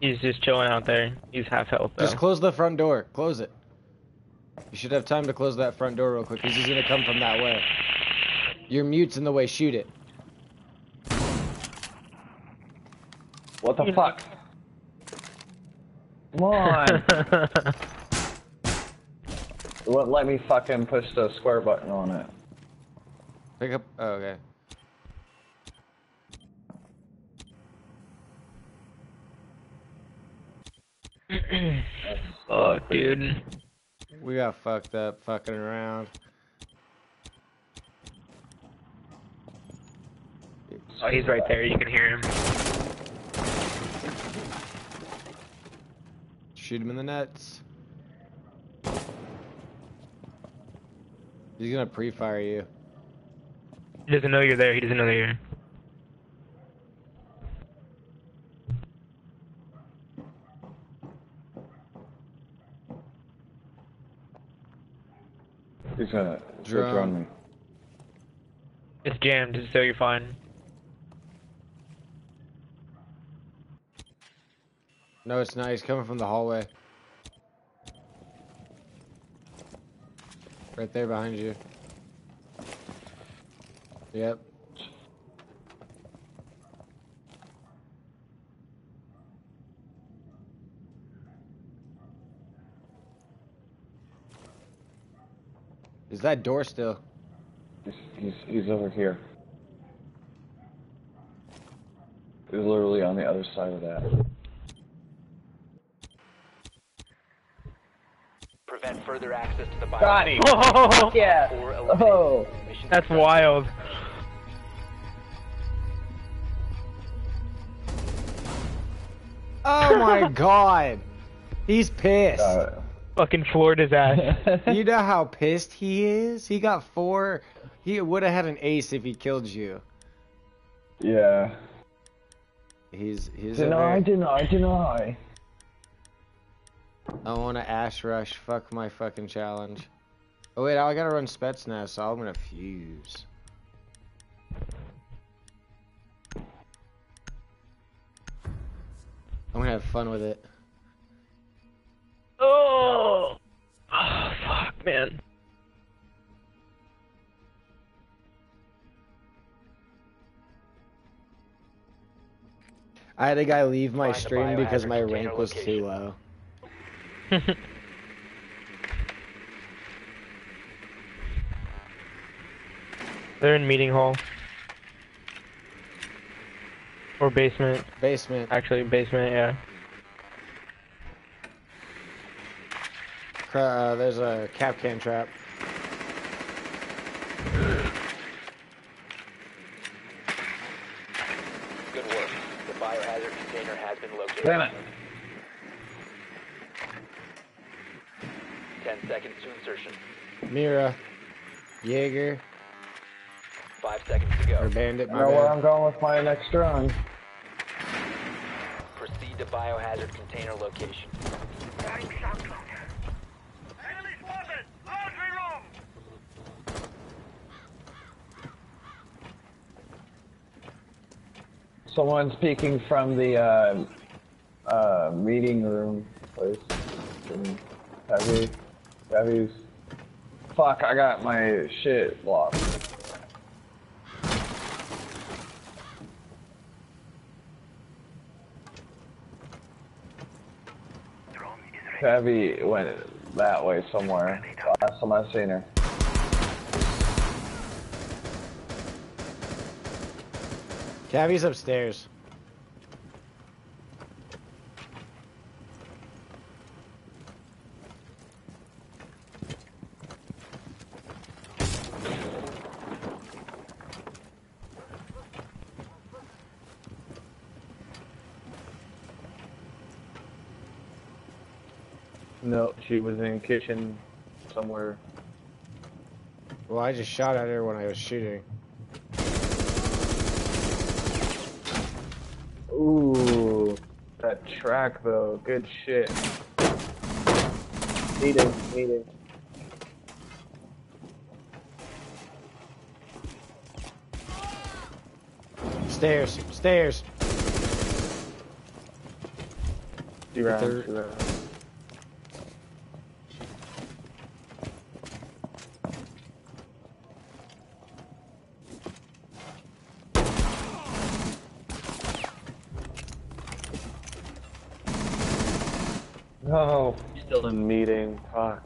he's just chilling out there. He's half health, though. Just close the front door. Close it. You should have time to close that front door real quick. Because he's just gonna come from that way. Your mute's in the way. Shoot it. What the fuck? Come on! it wouldn't let me fucking push the square button on it. Pick up. Oh, okay. oh, dude. We got fucked up fucking around. Oh, he's right there. You can hear him. Shoot him in the nuts. He's gonna pre-fire you. He doesn't know you're there. He doesn't know you're here. He's gonna Drone. drone me. It's jammed, so you're fine. No, it's not. He's coming from the hallway. Right there behind you. Yep. Is that door still? He's, he's, he's over here. He's literally on the other side of that. Prevent further access to the biohazard Got him! Oh, yeah! Or. Oh! That's wild. Oh my god! He's pissed. Uh, Fucking floored his ass. you know how pissed he is? He got four. He would have had an ace if he killed you. yeah. He's he's Deny, very- deny, deny. I want to ash rush. Fuck my fucking challenge. Oh wait, I gotta run Spets now, so I'm gonna fuse. I'm gonna have fun with it. oh. Oh, fuck, man. I had a guy leave my stream because my rank was too low. They're in meeting hall. Or basement. Basement. Actually, basement, yeah. Uh, there's a Kapkan trap. Good work. The biohazard container has been located. Damn it. Ten seconds to insertion. Mira. Jaeger. Five seconds to Or go. Bandit, I my know where. I'm going with my next run. Proceed to biohazard container location. Someone's peeking from the uh, uh, meeting room place. And Heavy, heavy's. Fuck! I got my shit lost. Heavy went that way somewhere. Last time I seen her. Cavi's upstairs. No, she was in kitchen somewhere. Well, I just shot at her when I was shooting. Ooh, that track though, good shit. Need it, need it. Stairs, stairs. Two rounds, Third. two rounds. No, still in meeting. Fuck.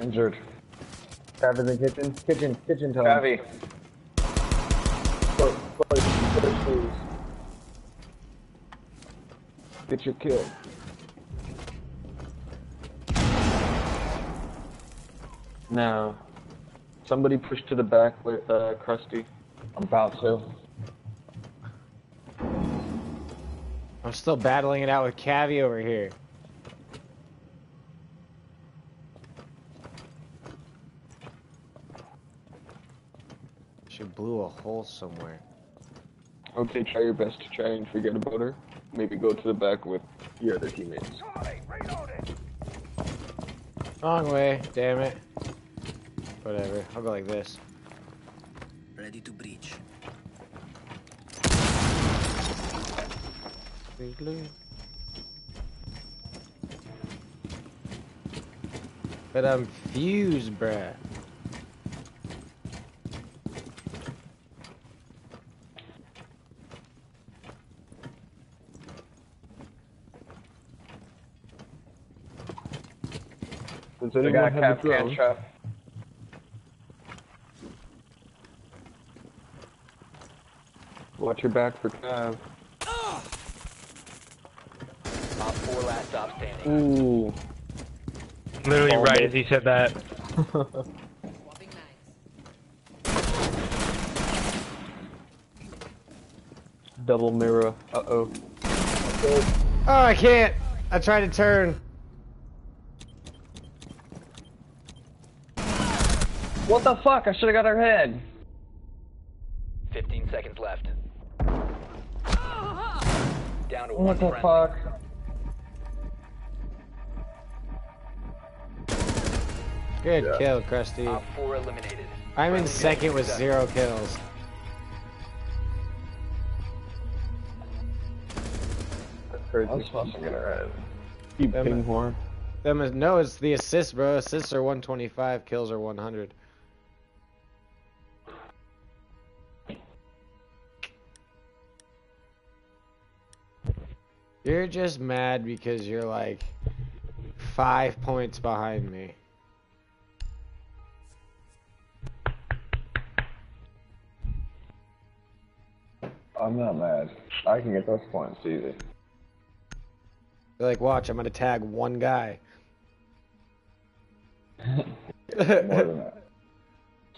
Injured. Travis in the kitchen. Kitchen, kitchen, please. Get your kill. No. Somebody push to the back with uh, Krusty. I'm about to. I'm still battling it out with Cavi over here. She blew a hole somewhere. Okay, try your best to try and forget about her. Maybe go to the back with your other teammates. Wrong way, damn it. Whatever, I'll go like this. Ready to breach. But I'm fused, bruh. Does anyone got have a drone? can. Watch your back for Cav. Op 4 last stop standing. Ooh. Literally right man. as he said that. Double mirror. Uh oh. Oh, I can't! I tried to turn. What the fuck? I should have got her head. 15 seconds left. Down to one What the friendly. fuck? Good Yeah. kill, Krusty. Op 4 eliminated. I'm in second with zero kills. I was supposed to get her head. Keep Them- ping horn. Them is, no, it's the assists, bro. Assists are 125, kills are 100. You're just mad because you're like five points behind me. I'm not mad. I can get those points easy. You're like, watch, I'm gonna tag one guy. More than that.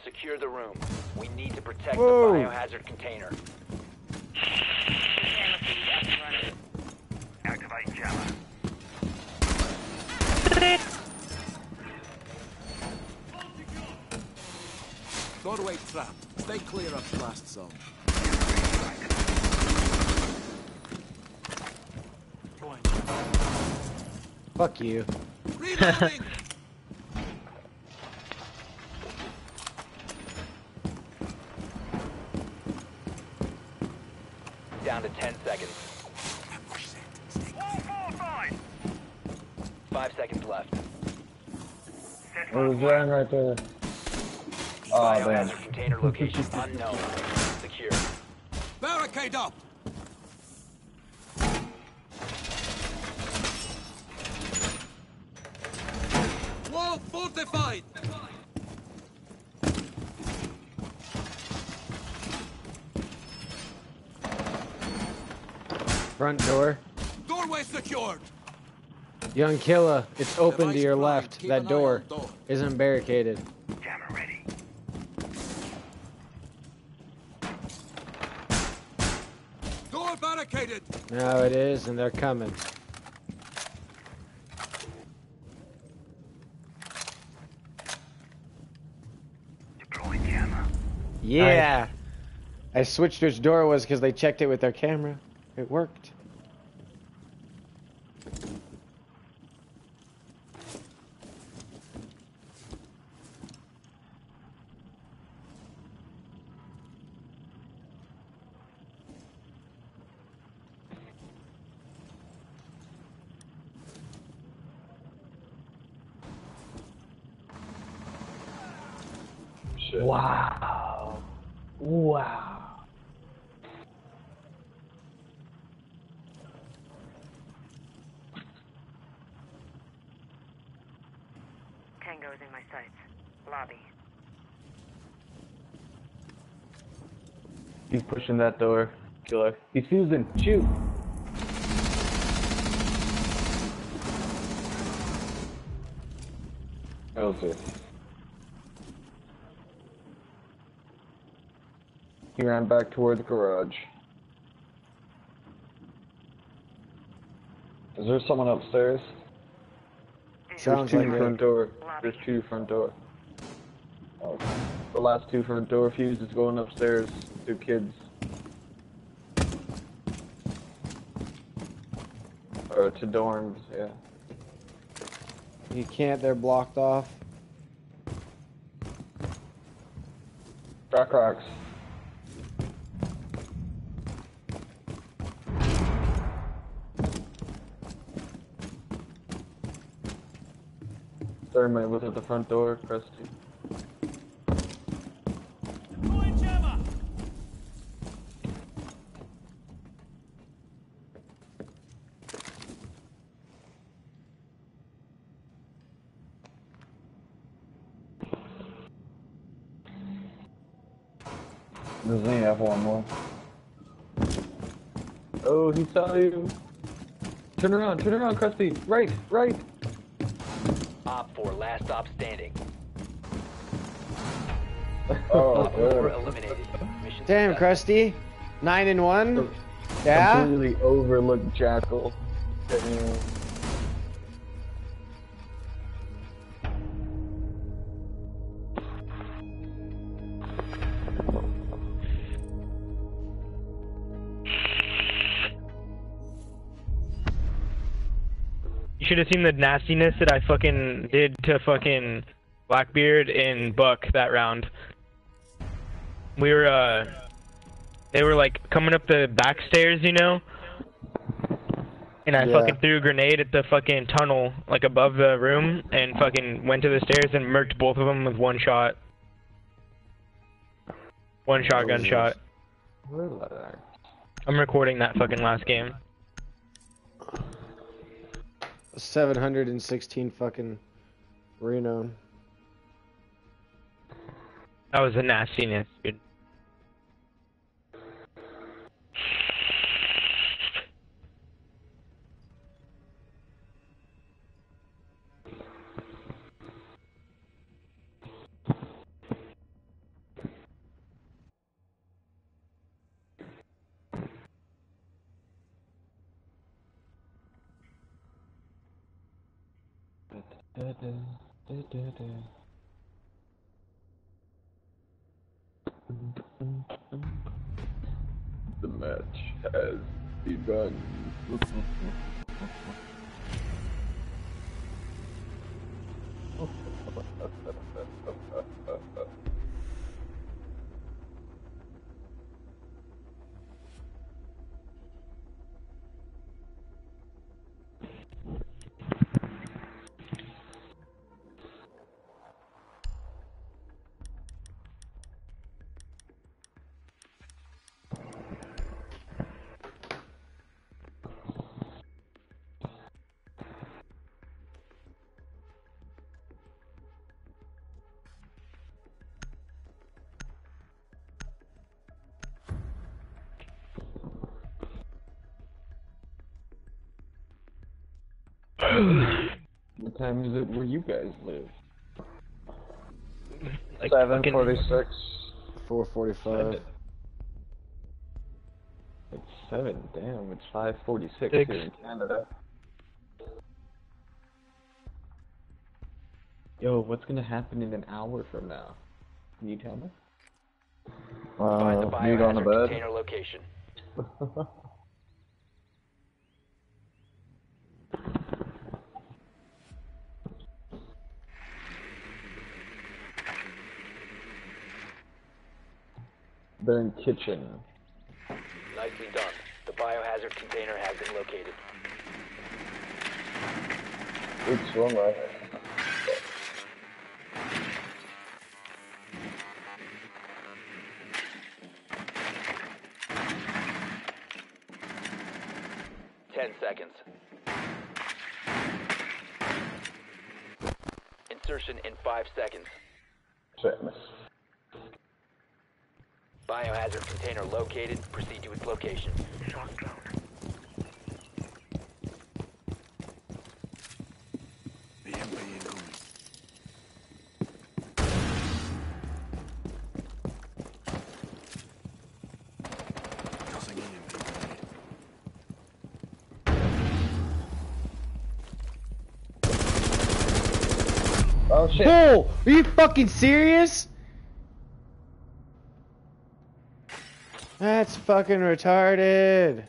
Secure the room. We need to protect Whoa. the biohazard container. Trap. Stay clear of the blast zone. Fuck you. Reloading! Down to 10 seconds. Five seconds left. There's one right there. Oh, damn. Biohazard container location unknown. Secure. Barricade up! Wall fortified! Front door. Doorway secured! Young killer, it's open to your prime. left. Keep That door door. isn't barricaded. Jammer ready. Door barricaded! No, it is, and they're coming. Deploy jammer. Yeah. I switched which door it was because they checked it with their camera. It worked. Wow. Wow. Tango's in my sights. Lobby. He's pushing that door. Killer. He's fusing. Shoot. Okay. He ran back toward the garage. Is there someone upstairs? Sounds There's two like it. front door. There's two front door. Oh, the last two front door fuses going upstairs. Two kids. Or to dorms, yeah. You can't, they're blocked off. Crack rocks. Thermite was at the front door, Krusty. Doesn't he have one more? Oh, he saw you. Turn around, turn around, Krusty. Right, right. Op 4, last stop standing. Oh, Op 4 eliminated. Mission Damn, success. Krusty. Nine and one? Yeah? Completely overlooked Jackal. Should have seen the nastiness that I fucking did to fucking Blackbeard and Buck that round. We were, uh, they were like coming up the back stairs, you know? And I Yeah. fucking threw a grenade at the fucking tunnel, like above the room, and fucking went to the stairs and murked both of them with one shot. One shotgun shot. I'm recording that fucking last game. 716 fucking Reno. That was a nastiness, dude. The match has begun. What time is it where you guys live? Like Seven fucking- forty-six. 445. It's seven. Damn, it's five forty-six Six. here in Canada. Yo, what's gonna happen in an hour from now? Can you tell me? Find the Uh, mute on the biohazard bed. container location. kitchen. Nicely done. The biohazard container has been located. Oops, wrong way. Ten seconds. Insertion in five seconds. Shit. Biohazard container located. Proceed to its location. BMP incoming. Tossing EMP grenade. Oh shit. Oh, are you fucking serious? That's fucking retarded.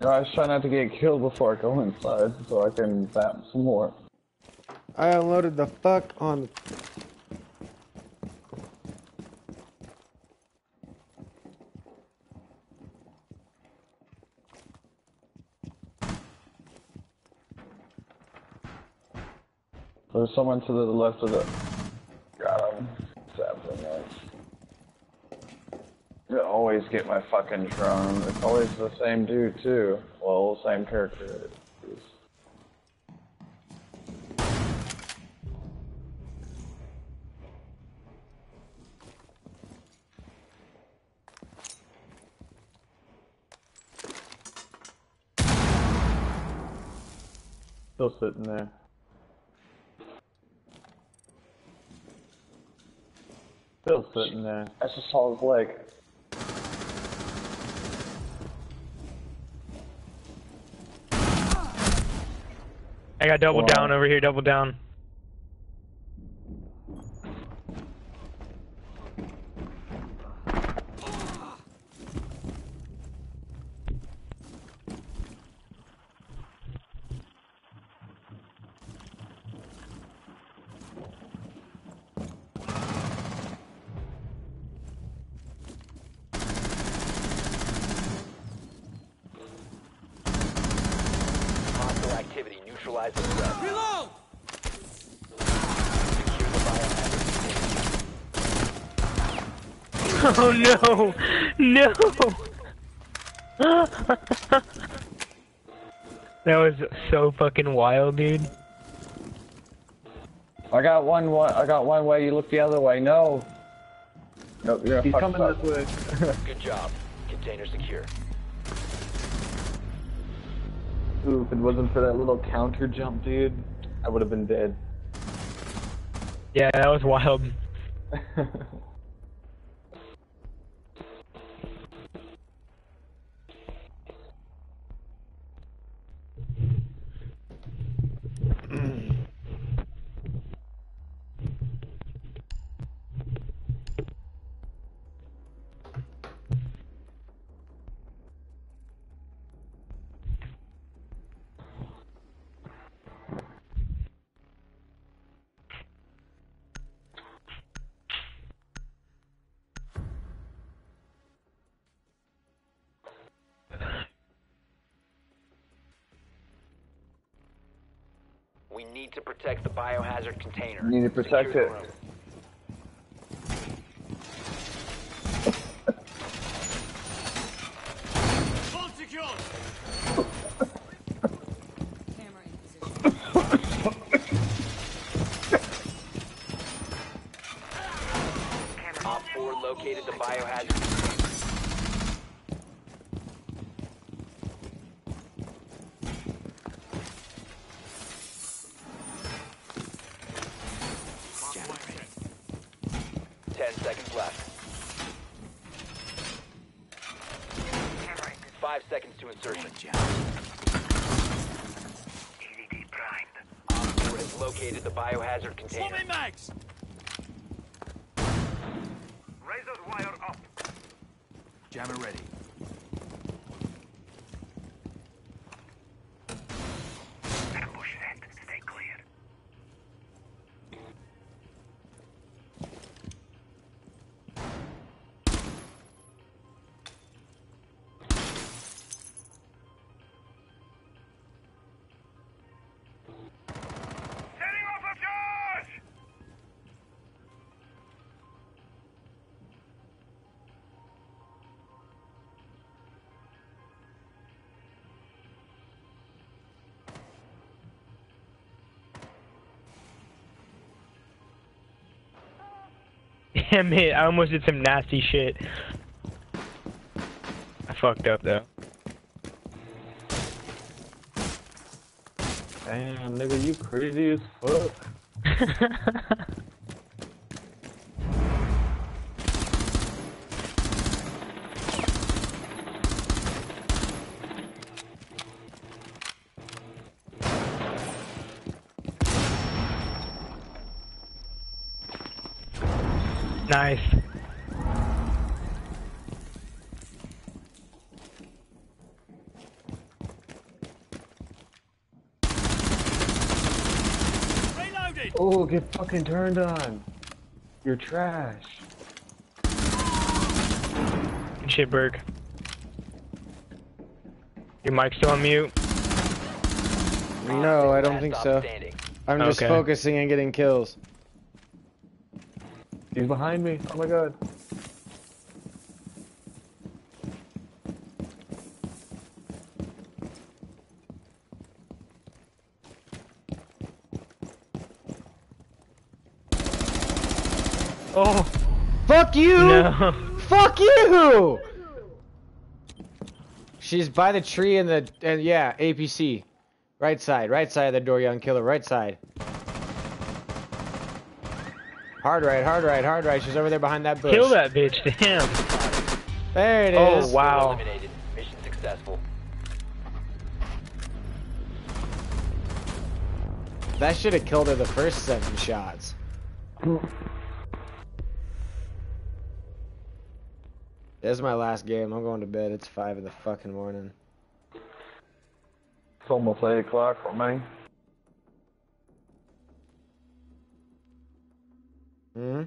No, I was trying not to get killed before I go inside, so I can zap some more. I unloaded the fuck on. There's someone to the left of the. Got him. Zapped him there. I always get my fucking drone. It's always the same dude too. Well, same character. Still sitting there. Still sitting there. I just saw his leg. I got double Wow. down over here, double down. Hostile activity. Neutralize the threat. Reload! Secure the biohazard container. Oh no! No! that was so fucking wild, dude. I got one, one. I got one way. You look the other way. No. Nope, you're He's coming up. this way. Good job. Container secure. Ooh, if it wasn't for that little counter jump, dude, I would have been dead. Yeah, that was wild. We need to protect the biohazard container. Need to protect Secure it. Damn it, I almost did some nasty shit. I fucked up though. Damn, nigga, you crazy as fuck. nice. Reloaded! Oh, get fucking turned on. You're trash. Good shit, Berg. Your mic's still on mute. No, I don't think so. I'm just Okay. focusing on getting kills. He's behind me. Oh my god. Oh Fuck you! No. Fuck you! She's by the tree in the and yeah, APC. Right side, right side of the door, young killer, right side. Hard right, hard right, hard right. She's over there behind that bush. Kill that bitch, damn. There it Oh, is. wow. Eliminated. Mission successful. That should have killed her the first seven shots. This is my last game. I'm going to bed. It's five in the fucking morning. It's almost 8 o'clock for me. Hmm.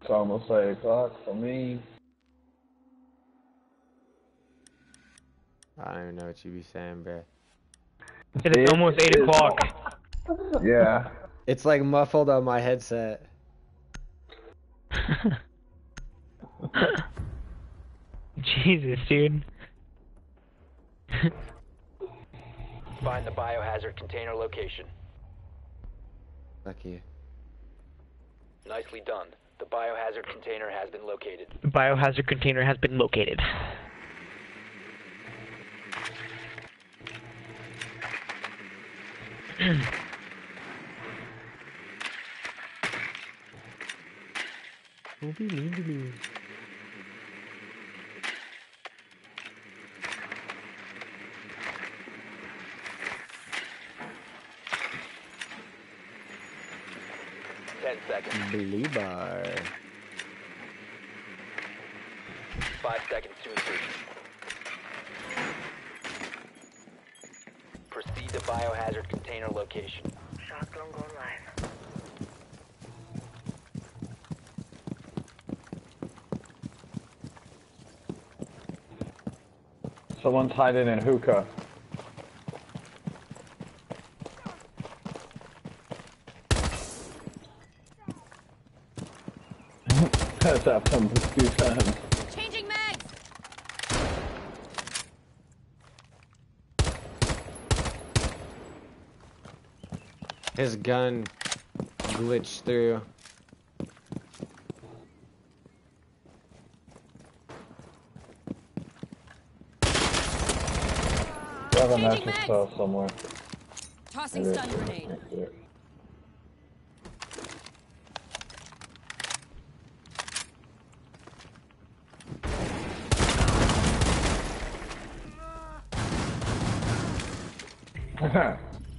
It's almost 8 o'clock for me. I don't even know what you be saying, bruh. It's almost 8 o'clock. Yeah. It's like muffled on my headset. Jesus, dude. Find the biohazard container location. Fuck you. Nicely done. The biohazard container has been located. The biohazard container has been located. Ten seconds. Blue bar. Five seconds to insertion. Proceed to biohazard container location. Shotgun going live. Someone's hiding in hookah. That's happened a few times. Changing mags. His gun glitched through. We have a Changing mattress cell somewhere. Tossing stun grenade. right there.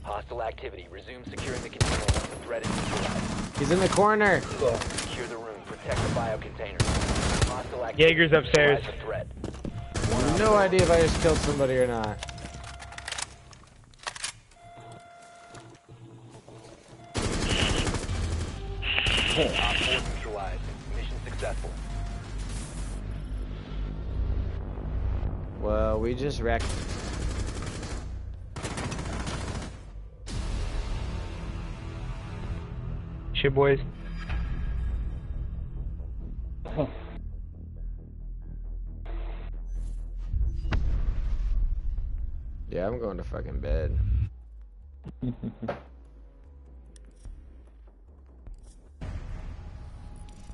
Hostile activity. Resume securing the container once the threat is neutralized. He's in the corner. Secure the room. Protect the bio container. Hostile. Jaeger's upstairs. Neutralize the threat. No idea if I just killed somebody or not. Op 4 neutralized. Mission successful. Well, we just wrecked. Shit, boys. Yeah, I'm going to fucking bed.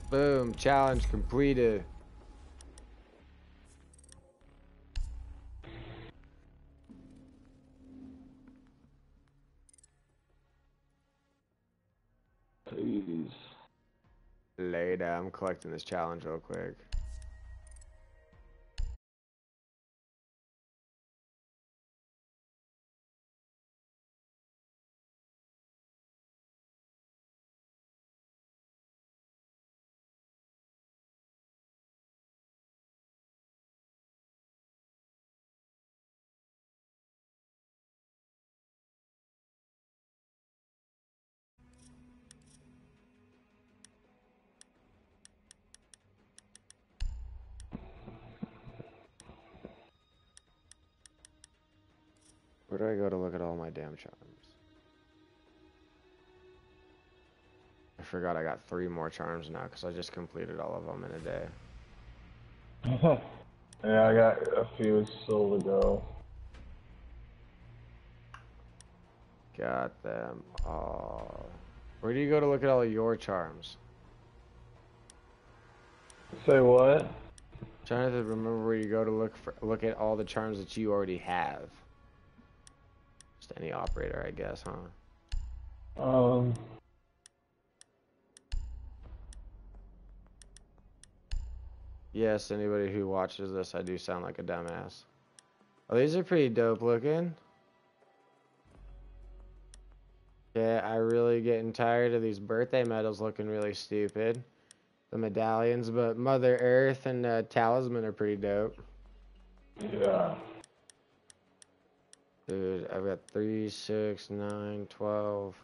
Boom, challenge completed. Collecting this challenge real quick. Charms? I forgot I got three more charms now because I just completed all of them in a day. Uh-huh. yeah, I got a few still to go. Got them all. Where do you go to look at all your charms? Say what? trying to remember where you go to look for look at all the charms that you already have. Just any operator, I guess, huh? Um, Yes, anybody who watches this, I do sound like a dumbass. Oh, these are pretty dope looking. Yeah, I'm really getting tired of these birthday medals looking really stupid. The medallions, but Mother Earth and uh, Talisman are pretty dope. yeah. Dude, I've got 3, 6, 9, 12,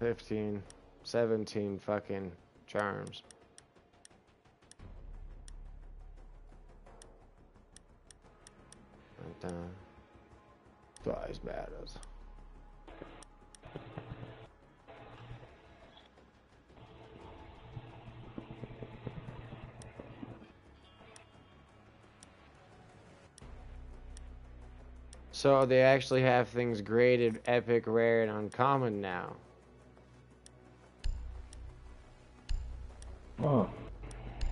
15, 17 fucking charms. And, uh, flies matters. So they actually have things graded epic, rare, and uncommon now. Huh.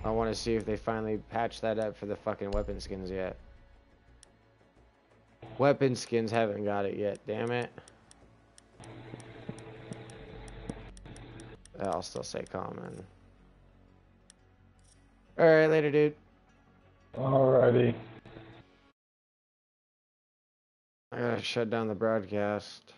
I want to see if they finally patch that up for the fucking weapon skins yet. Weapon skins haven't got it yet, damn it. I'll still say common. Alright, later, dude. Alrighty. I gotta shut down the broadcast.